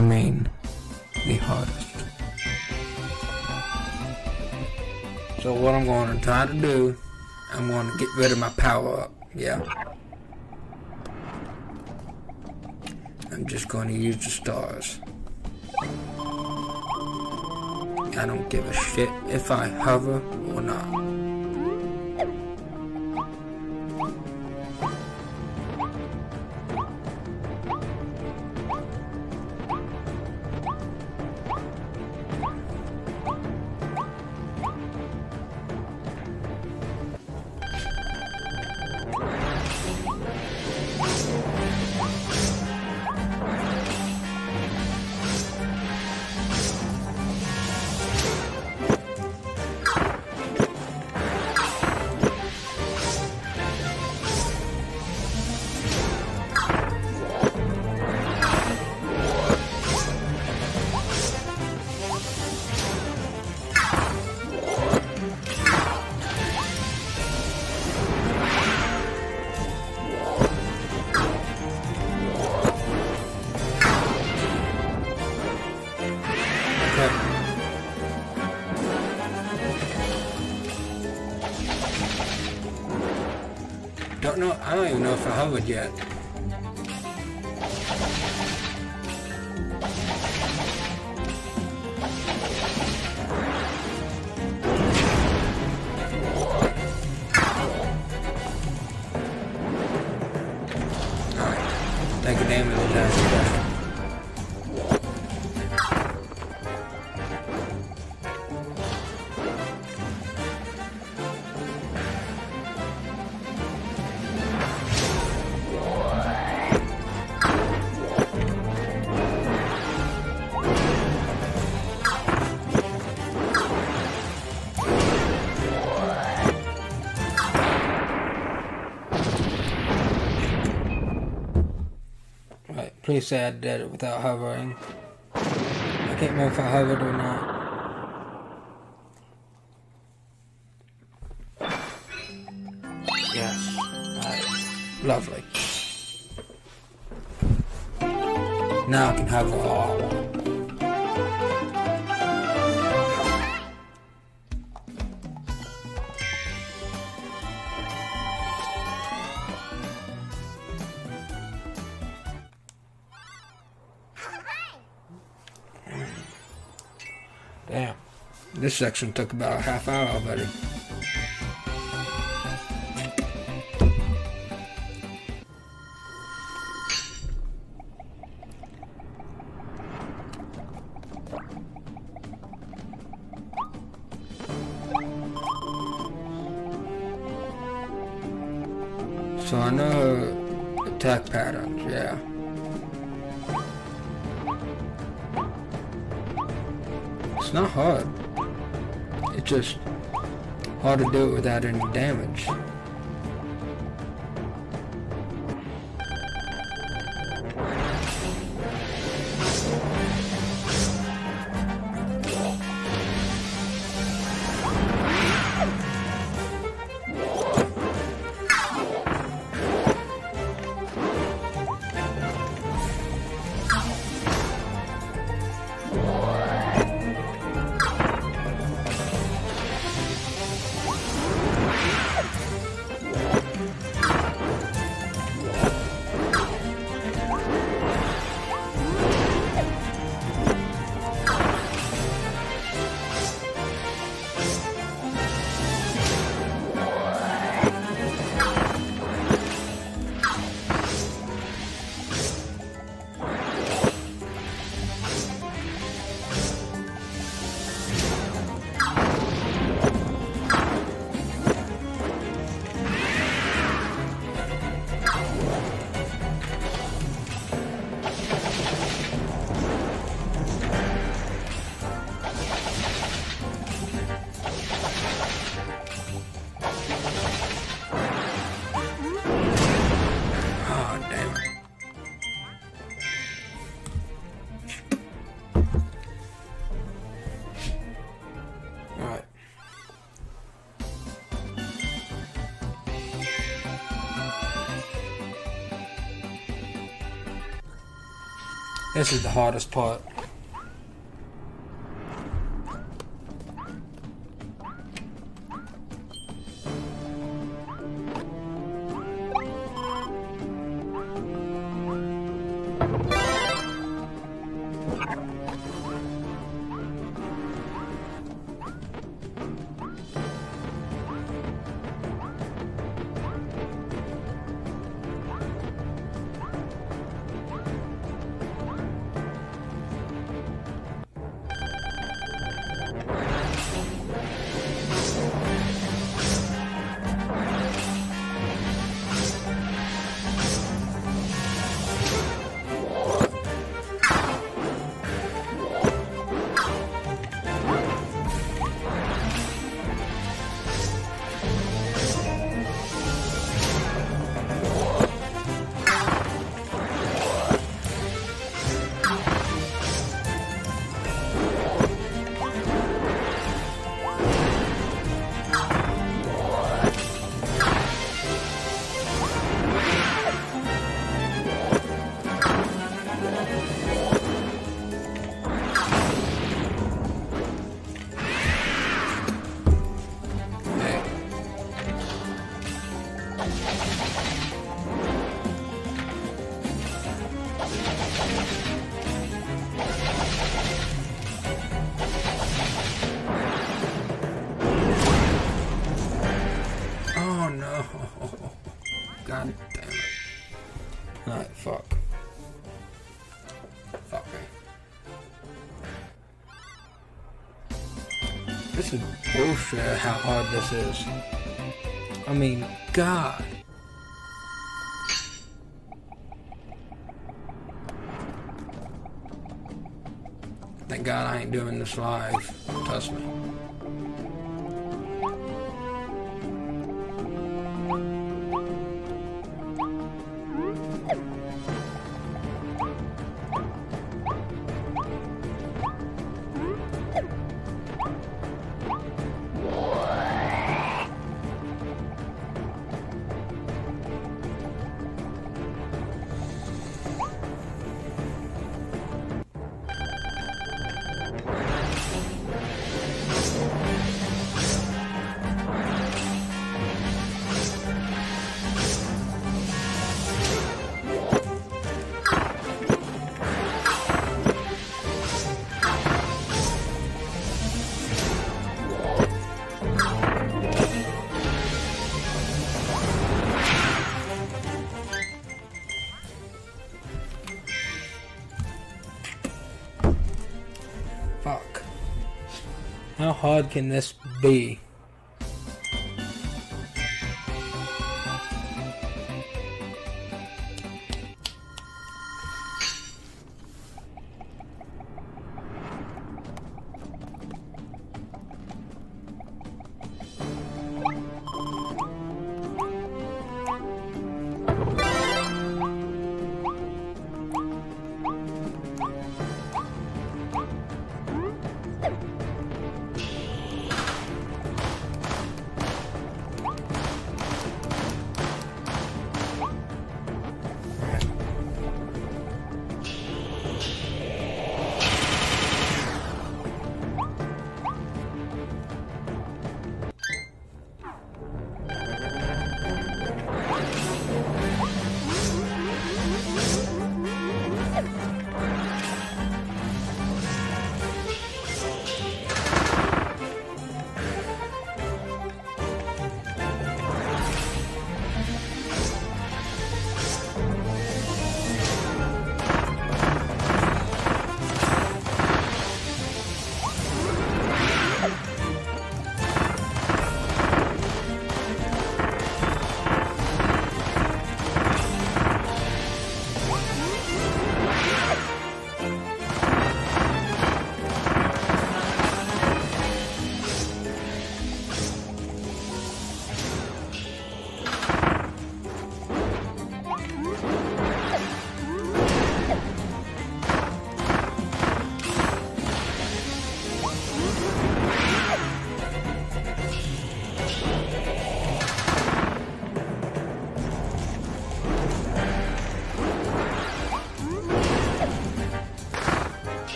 Mean the hardest. So what I'm going to try to do, I'm going to get rid of my power up. Yeah. I'm just going to use the stars. I don't give a shit if I hover or not. Pretty sad I did it without hovering. I can't remember if I hovered or not. Section took about a half hour already. Without any damage. This is the hardest part. How hard this is. I mean, God. Thank God I ain't doing this live. Trust me. How can this be?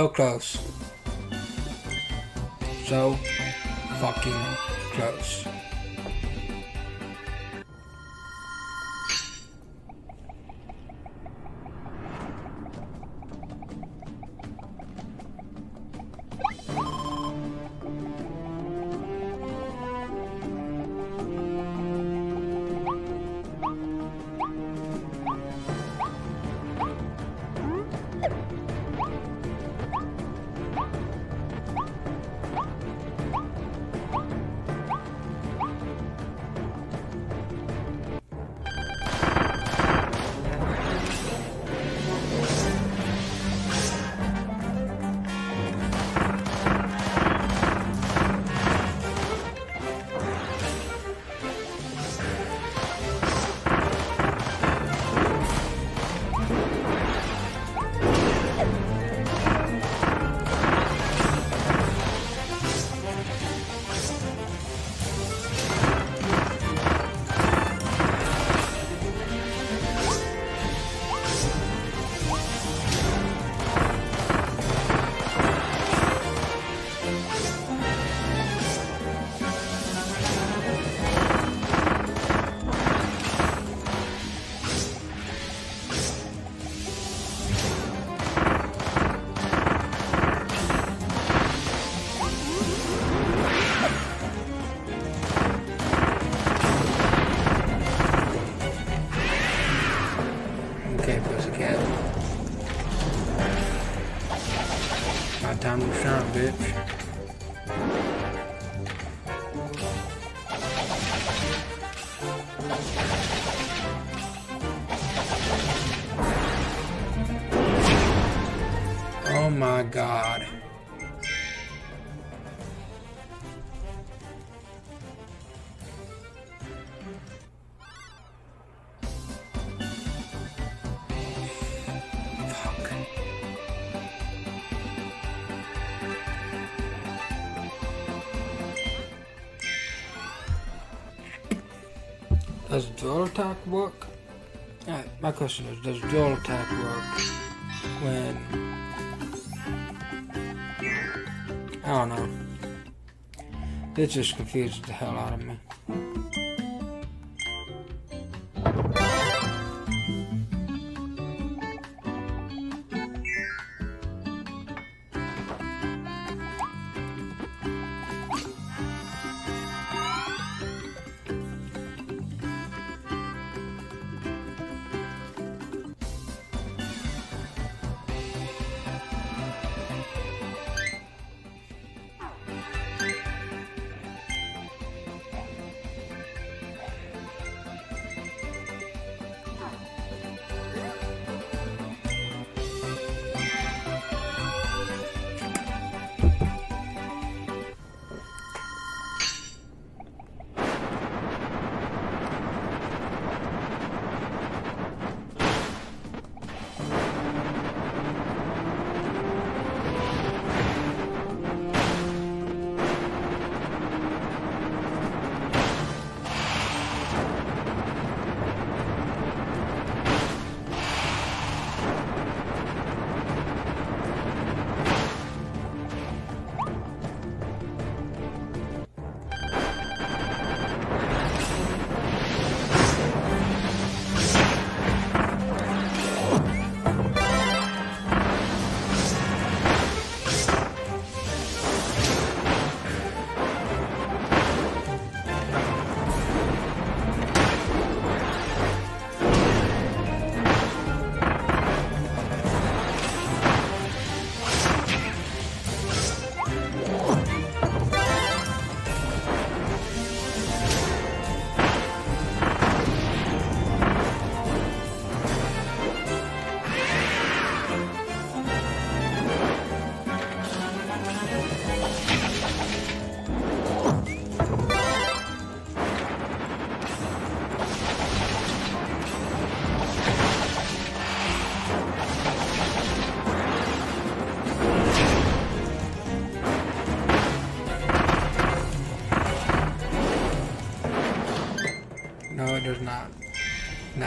So close. So Does dual attack work? Uh, my question is, does dual attack work when... I don't know. This just confuses the hell out of me.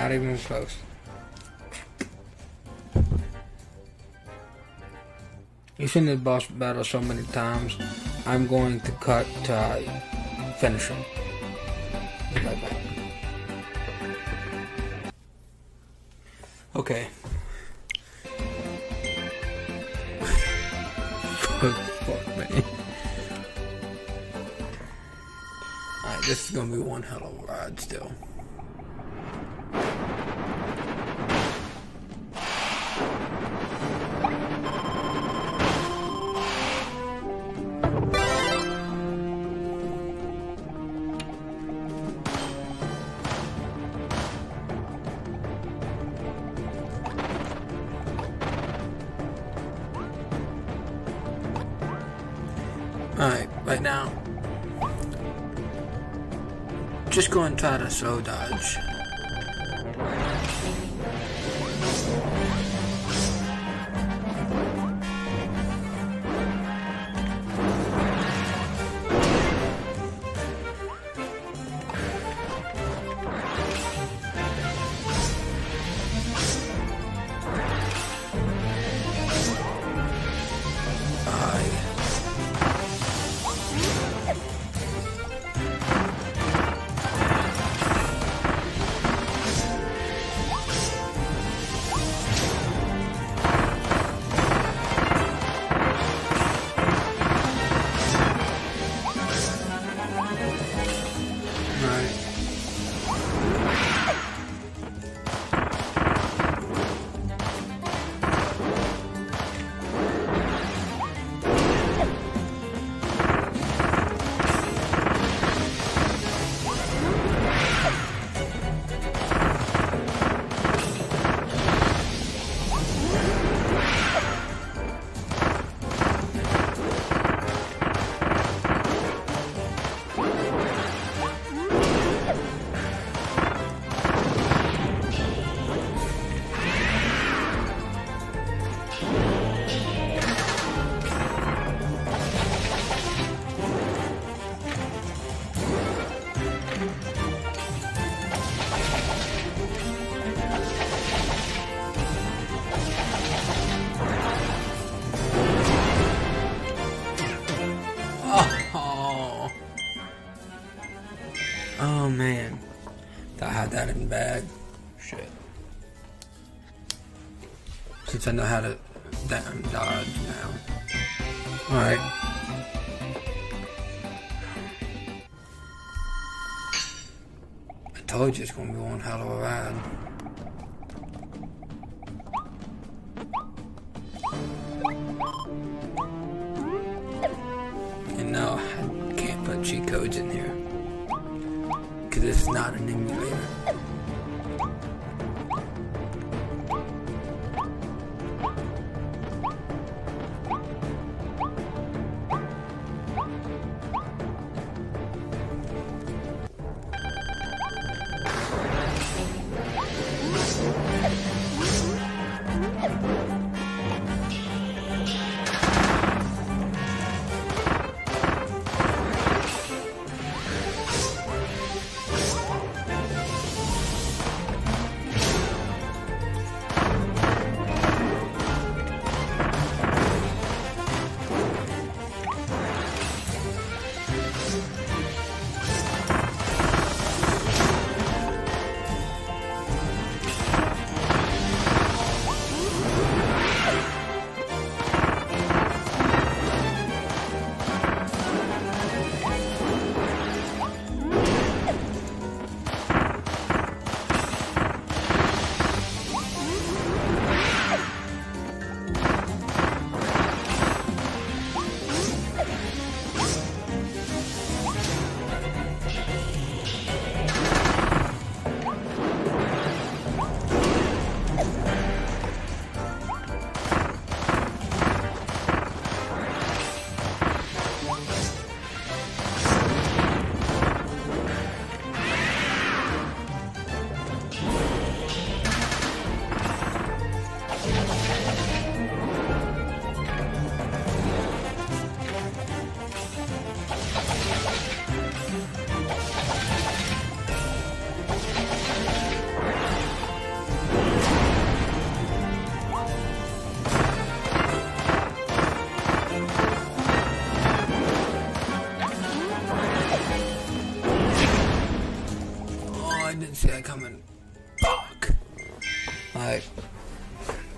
Not even close. You've seen the boss battle so many times. I'm going to cut to uh, finish him. To slow dodge. I know how to damn dodge uh, now. Alright. I told you it's gonna be one hell of a ride. And no, I can't put cheat codes in here. Because it's not an emulator.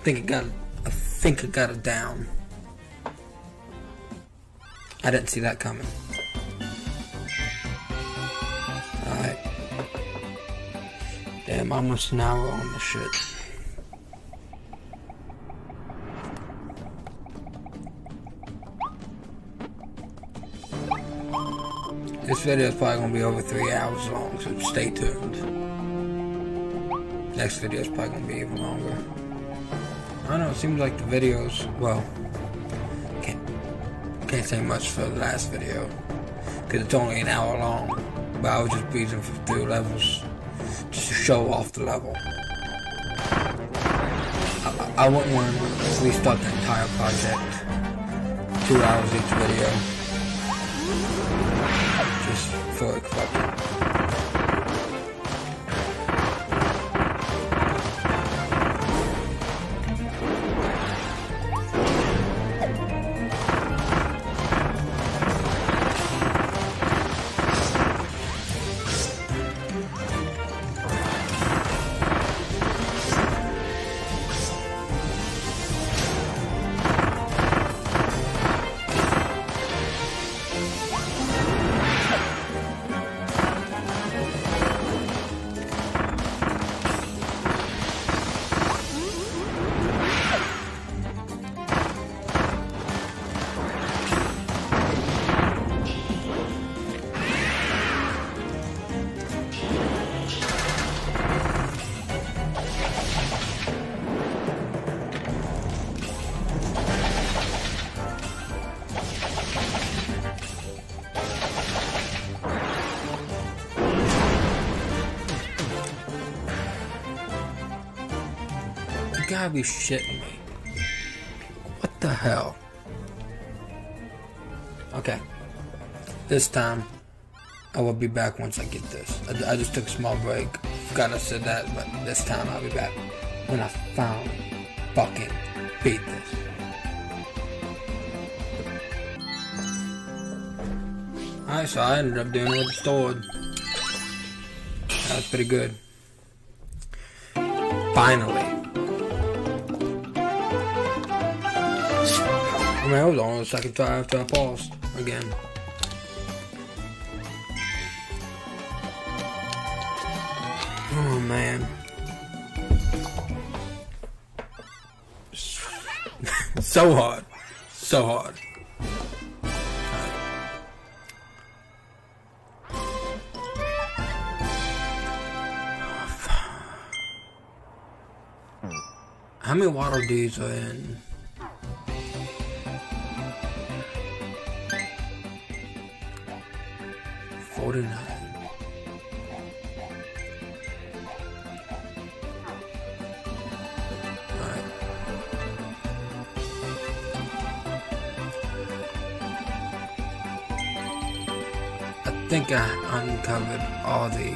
Think it got. I think it got it down. I didn't see that coming. Alright. Damn, almost an hour on the shit. This video is probably going to be over three hours long, so stay tuned. Next video is probably going to be even longer. Seems like the videos, well, can't, can't say much for the last video, because it's only an hour long, but I was just breezing through levels, just to show off the level. I, I wouldn't want to restart the entire project, two hours each video gotta be shitting me. What the hell? Okay. This time, I will be back once I get this. I, I just took a small break. Forgot I said that, but this time I'll be back when I found fucking beat this. Alright, so I ended up doing it with the sword. That was pretty good. Second try after I paused again. Oh man. so hard. So hard. How many Waddle Dees are in? Uncovered all the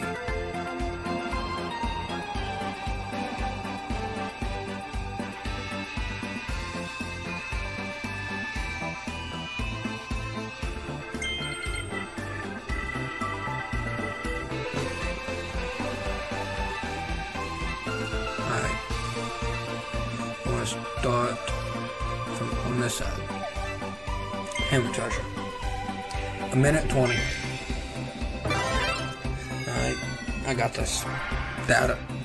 Alright. I want to start from on this side. Hammer treasure. A minute 20. I got this. It.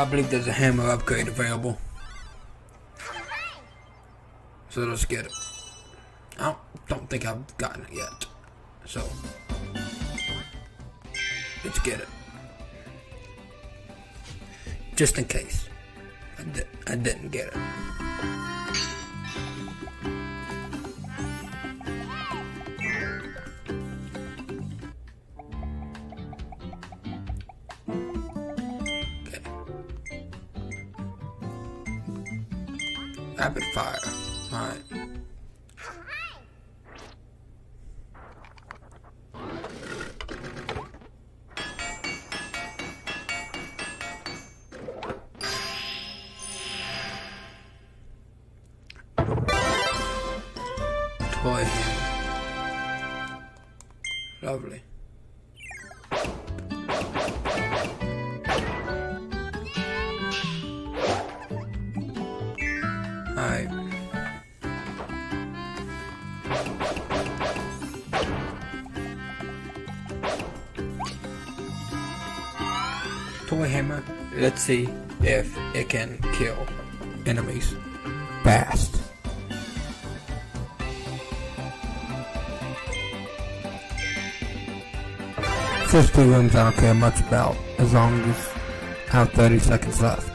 I believe there's a hammer upgrade available. So let's get it. I don't think I've gotten it yet. So, let's get it. Just in see if it can kill enemies fast. First two rooms I don't care much about as long as I have 30 seconds left.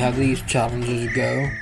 How these challenges go.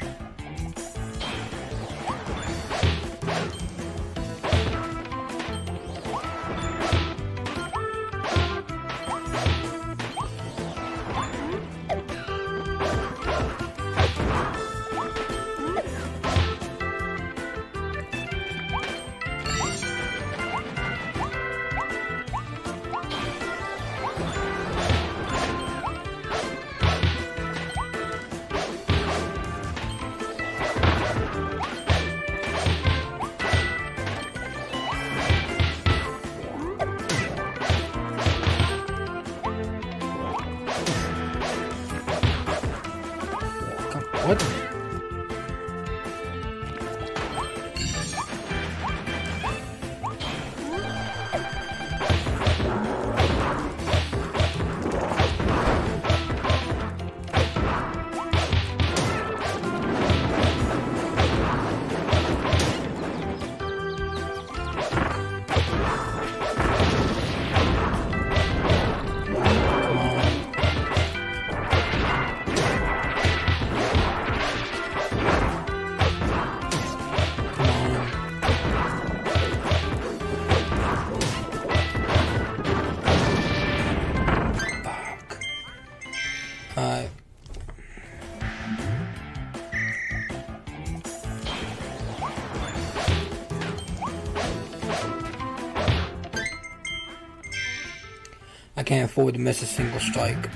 Miss a single strike.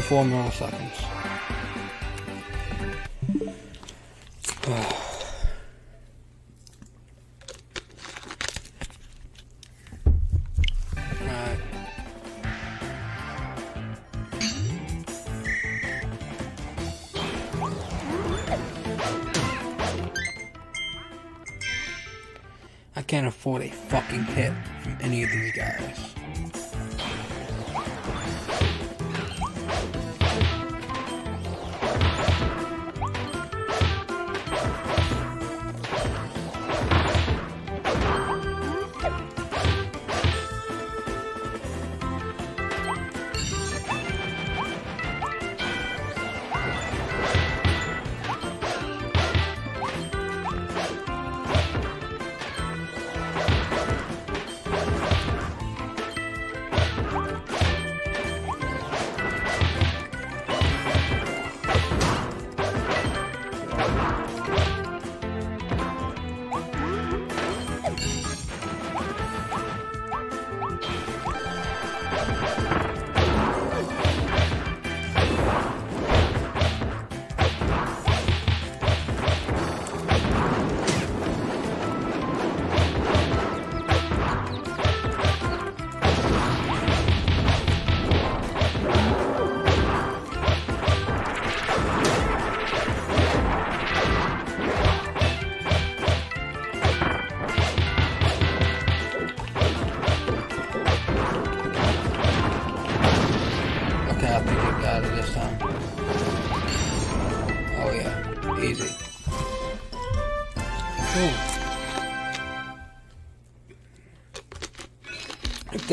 24 milliseconds. I can't afford a fucking hit from any of these guys.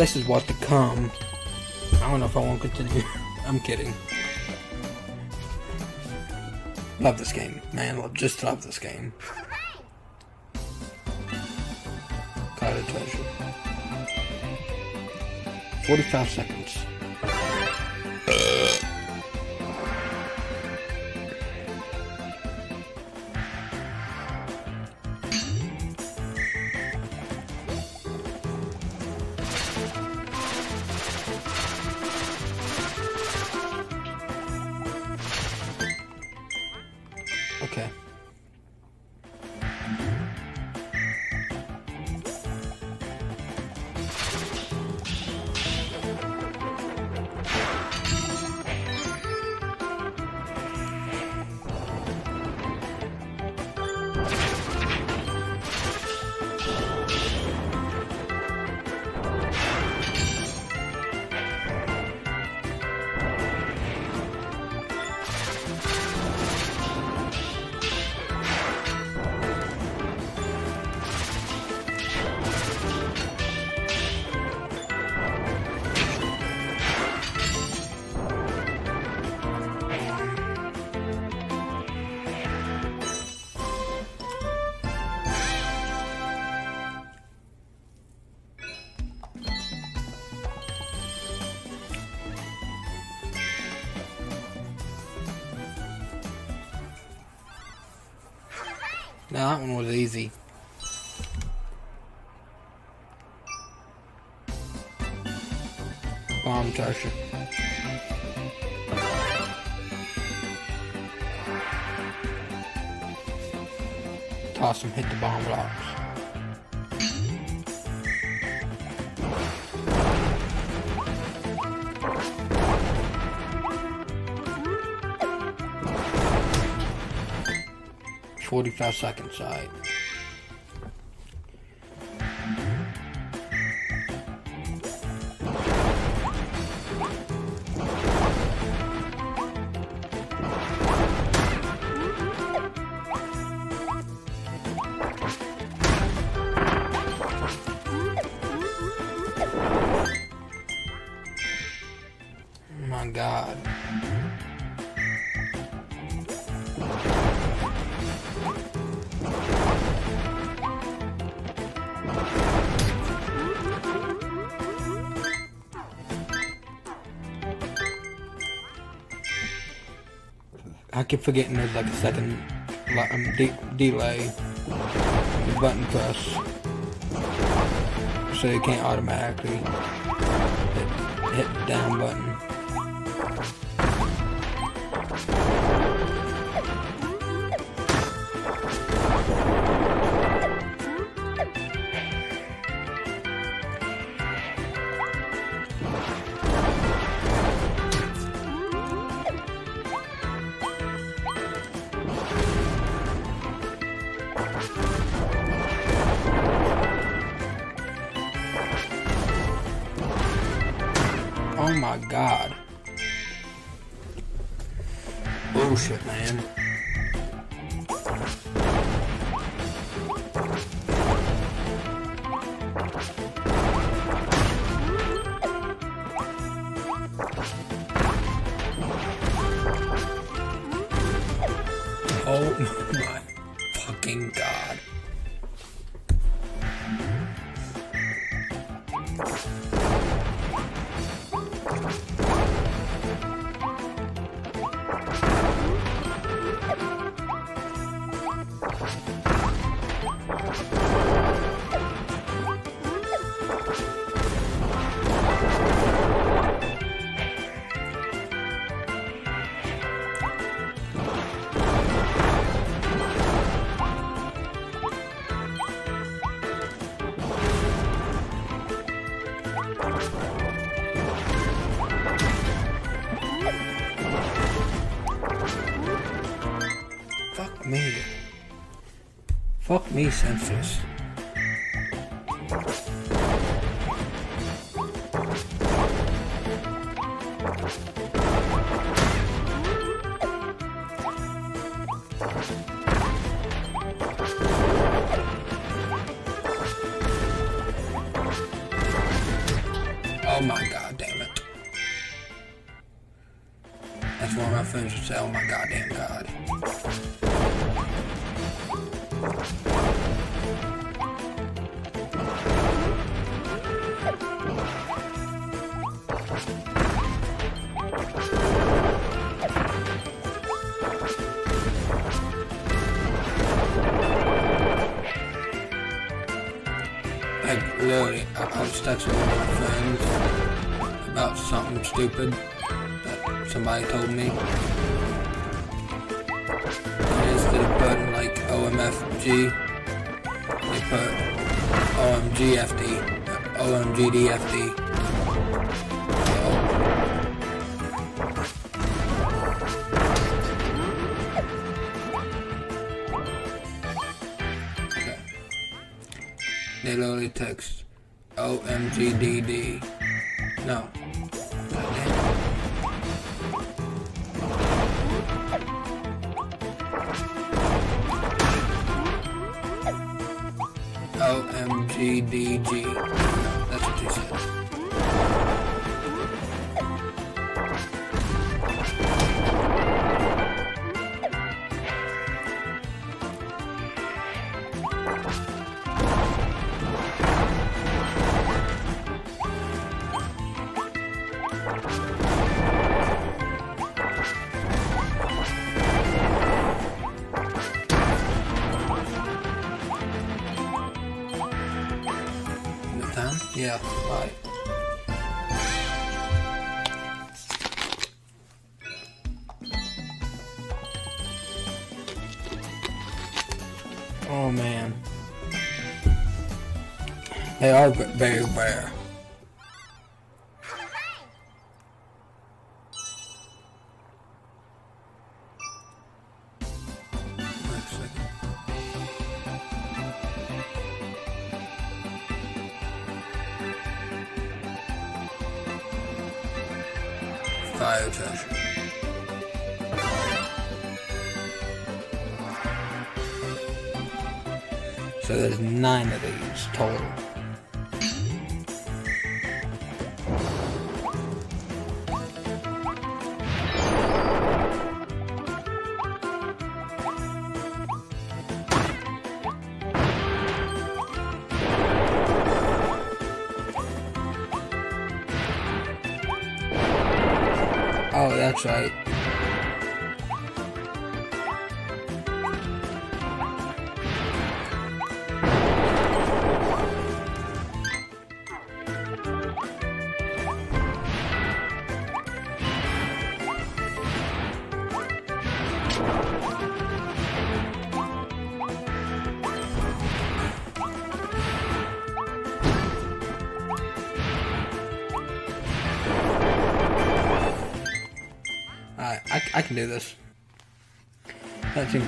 This is what to come, I don't know if I want to continue. I'm kidding. Love this game, man. Love, just love this game. Got a treasure. 45 seconds. 45 seconds. All right. Keep forgetting there's like a second um, de delay button press so you can't automatically hit, hit the down button. Me. Texting one of my friends about something stupid that somebody told me. And instead of putting, like, OMFG, they put OMGFD, OMGDFD. They literally text OMGDD. No. OMGDG. That's what you said. They are v- Oh,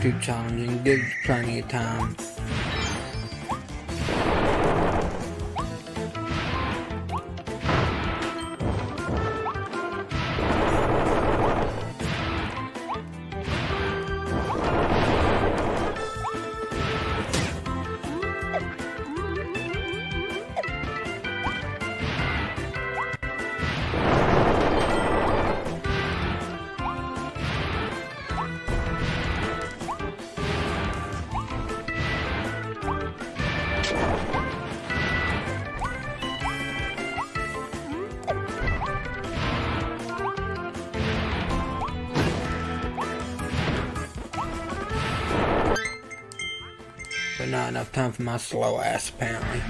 Too challenging. Give plenty of time. My slow ass, apparently.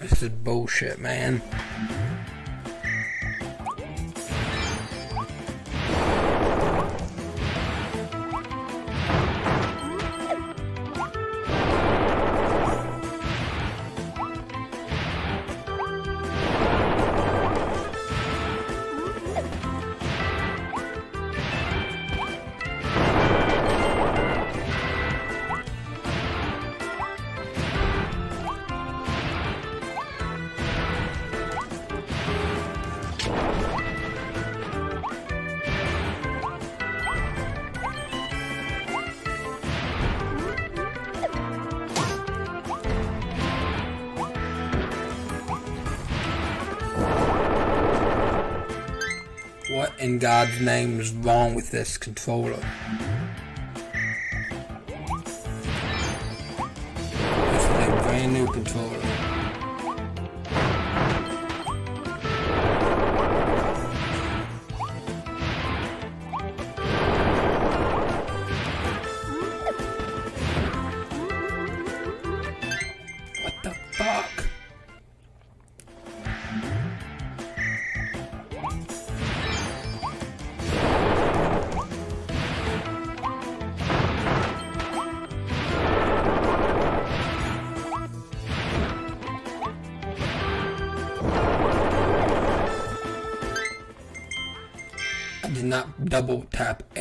This is bullshit, man. God's name is wrong with this controller. cap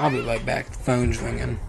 I'll, be right back. The phone's ringing.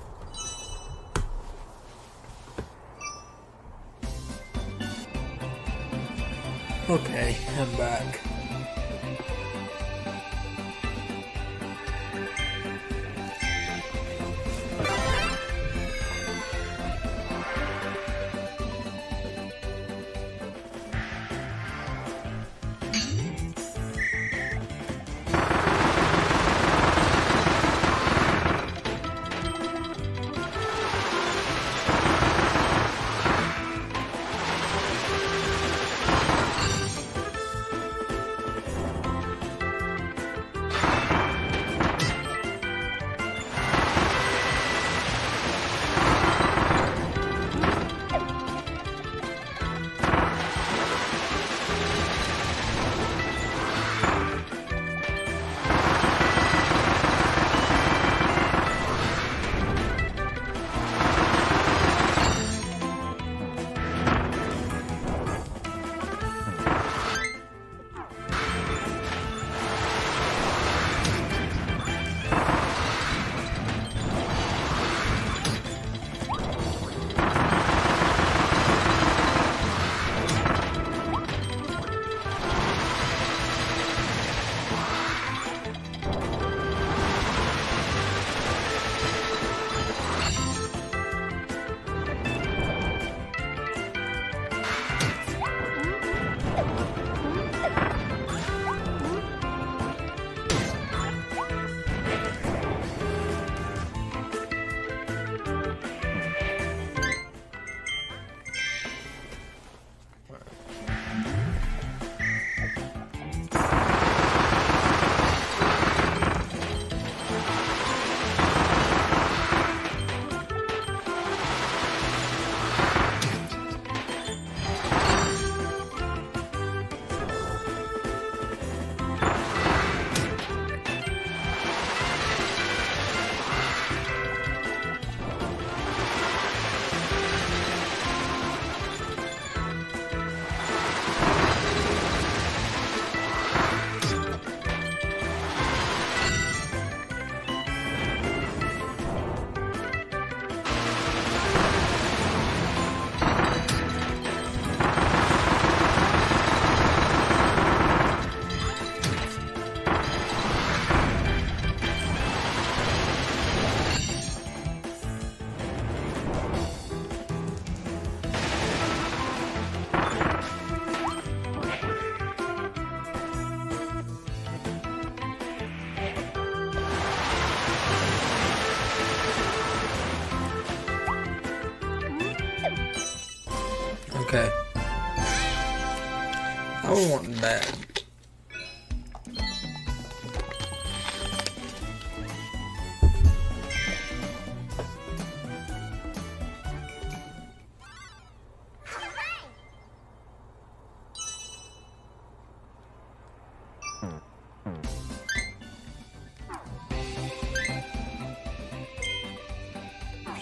bad.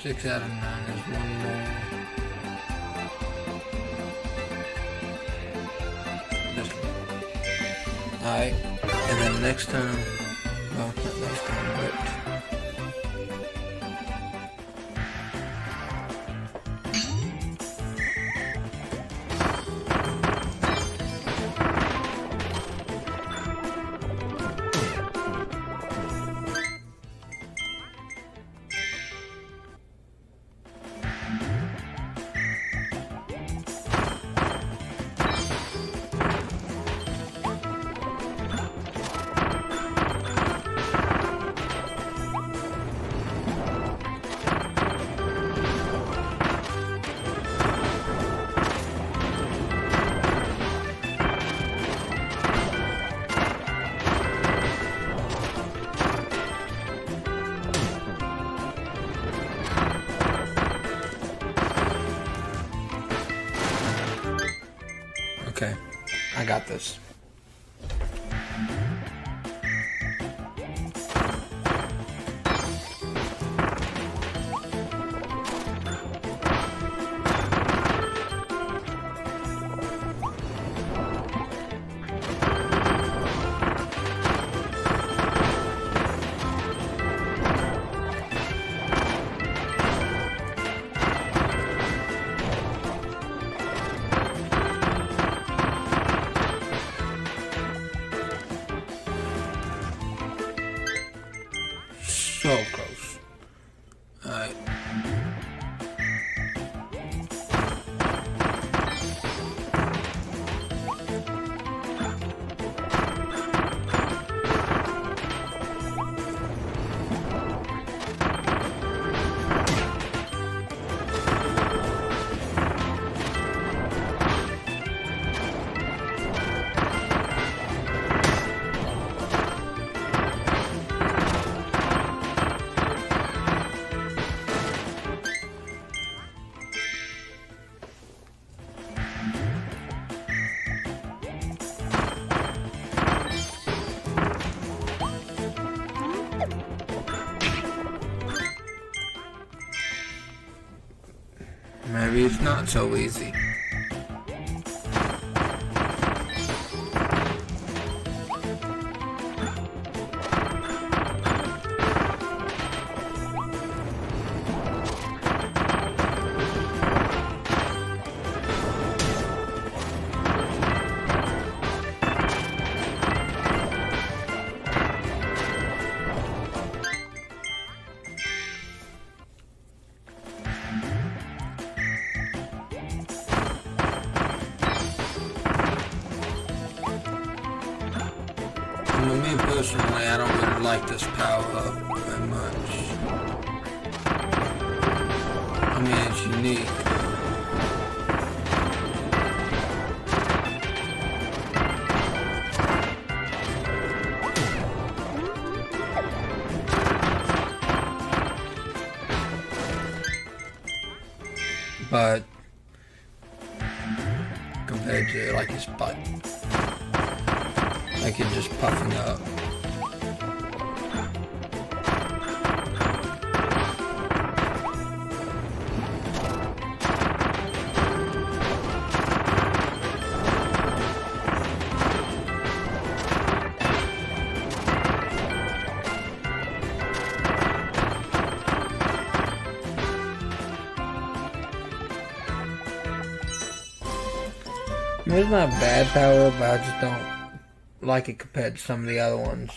Six out of next time, I it's not so easy. Like just puffing up. It's not bad power, but I just don't like it compared to some of the other ones.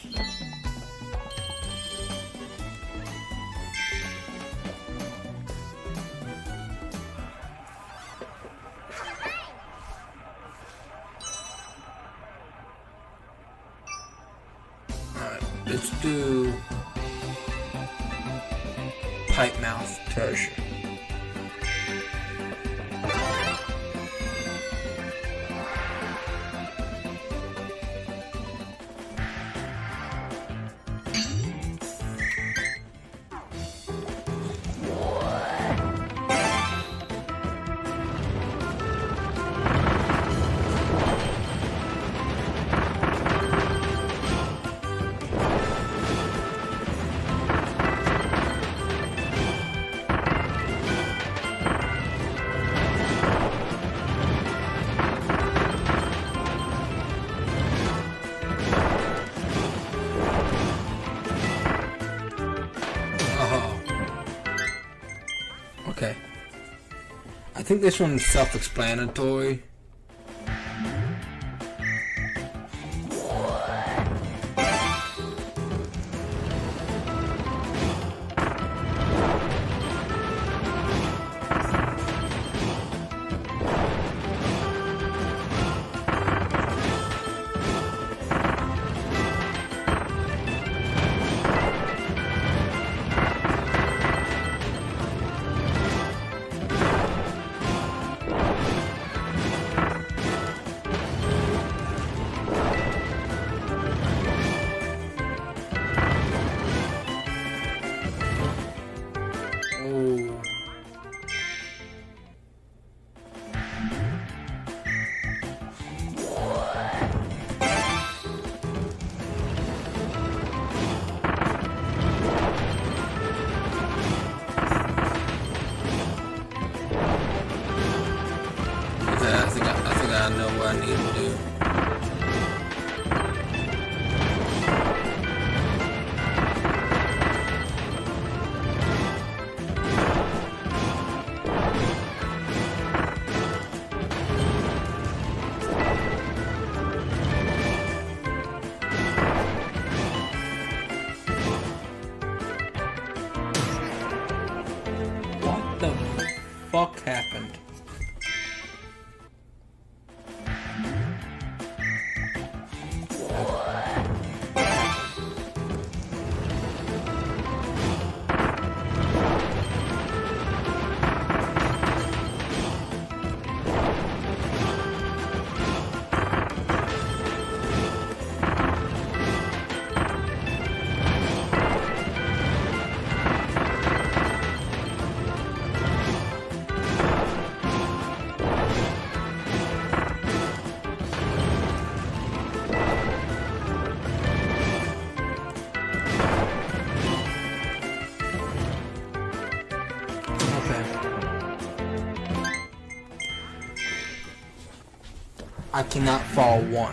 Think this one's self-explanatory. Cannot fall once.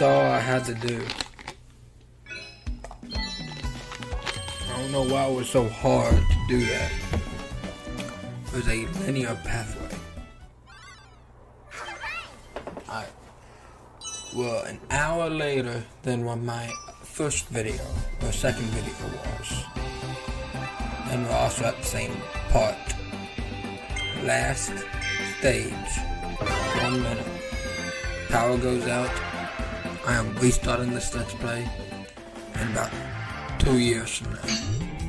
That's all I had to do. I don't know why it was so hard to do that. It was a linear pathway. Alright. Well, an hour later than when my first video, or second video was. And we're also at the same part. Last stage. One minute. Power goes out. I am restarting this Let's Play in about two years from now.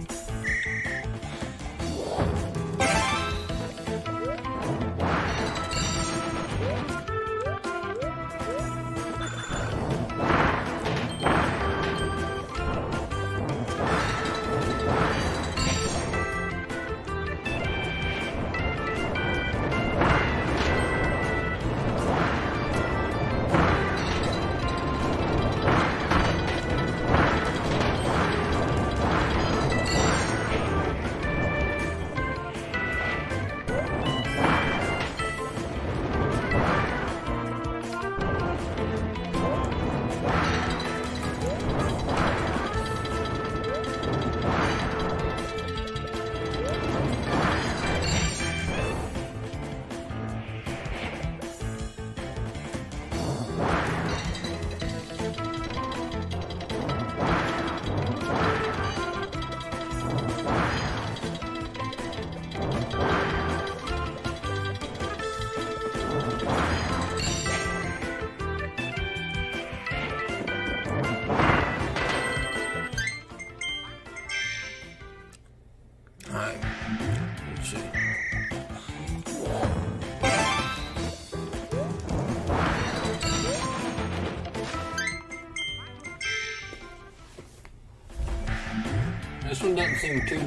team 2.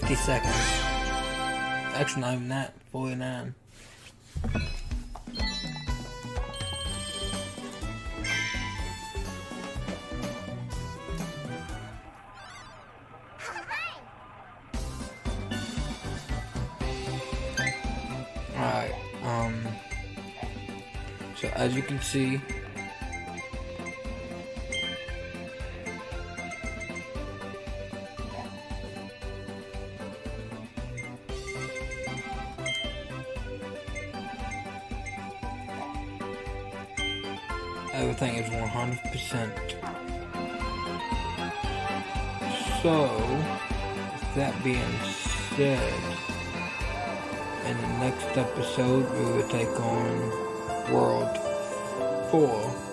50 seconds. Actually, not even that. 49. Alright, um, so as you can see, So, with that being said, in the next episode we will take on World 4.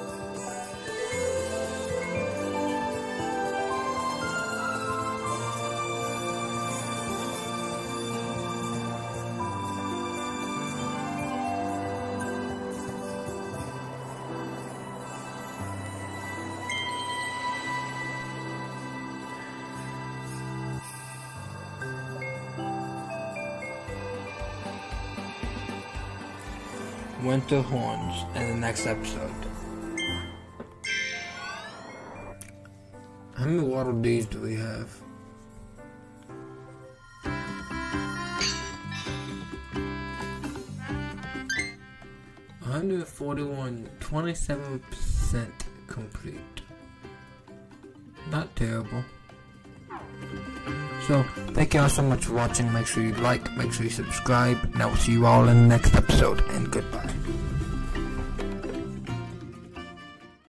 Winter horns in the next episode. How many Waddle Dees do we have? Hundred forty-one, twenty-seven percent complete. Not terrible. So, thank you all so much for watching. Make sure you like, make sure you subscribe, and I will see you all in the next episode, and goodbye.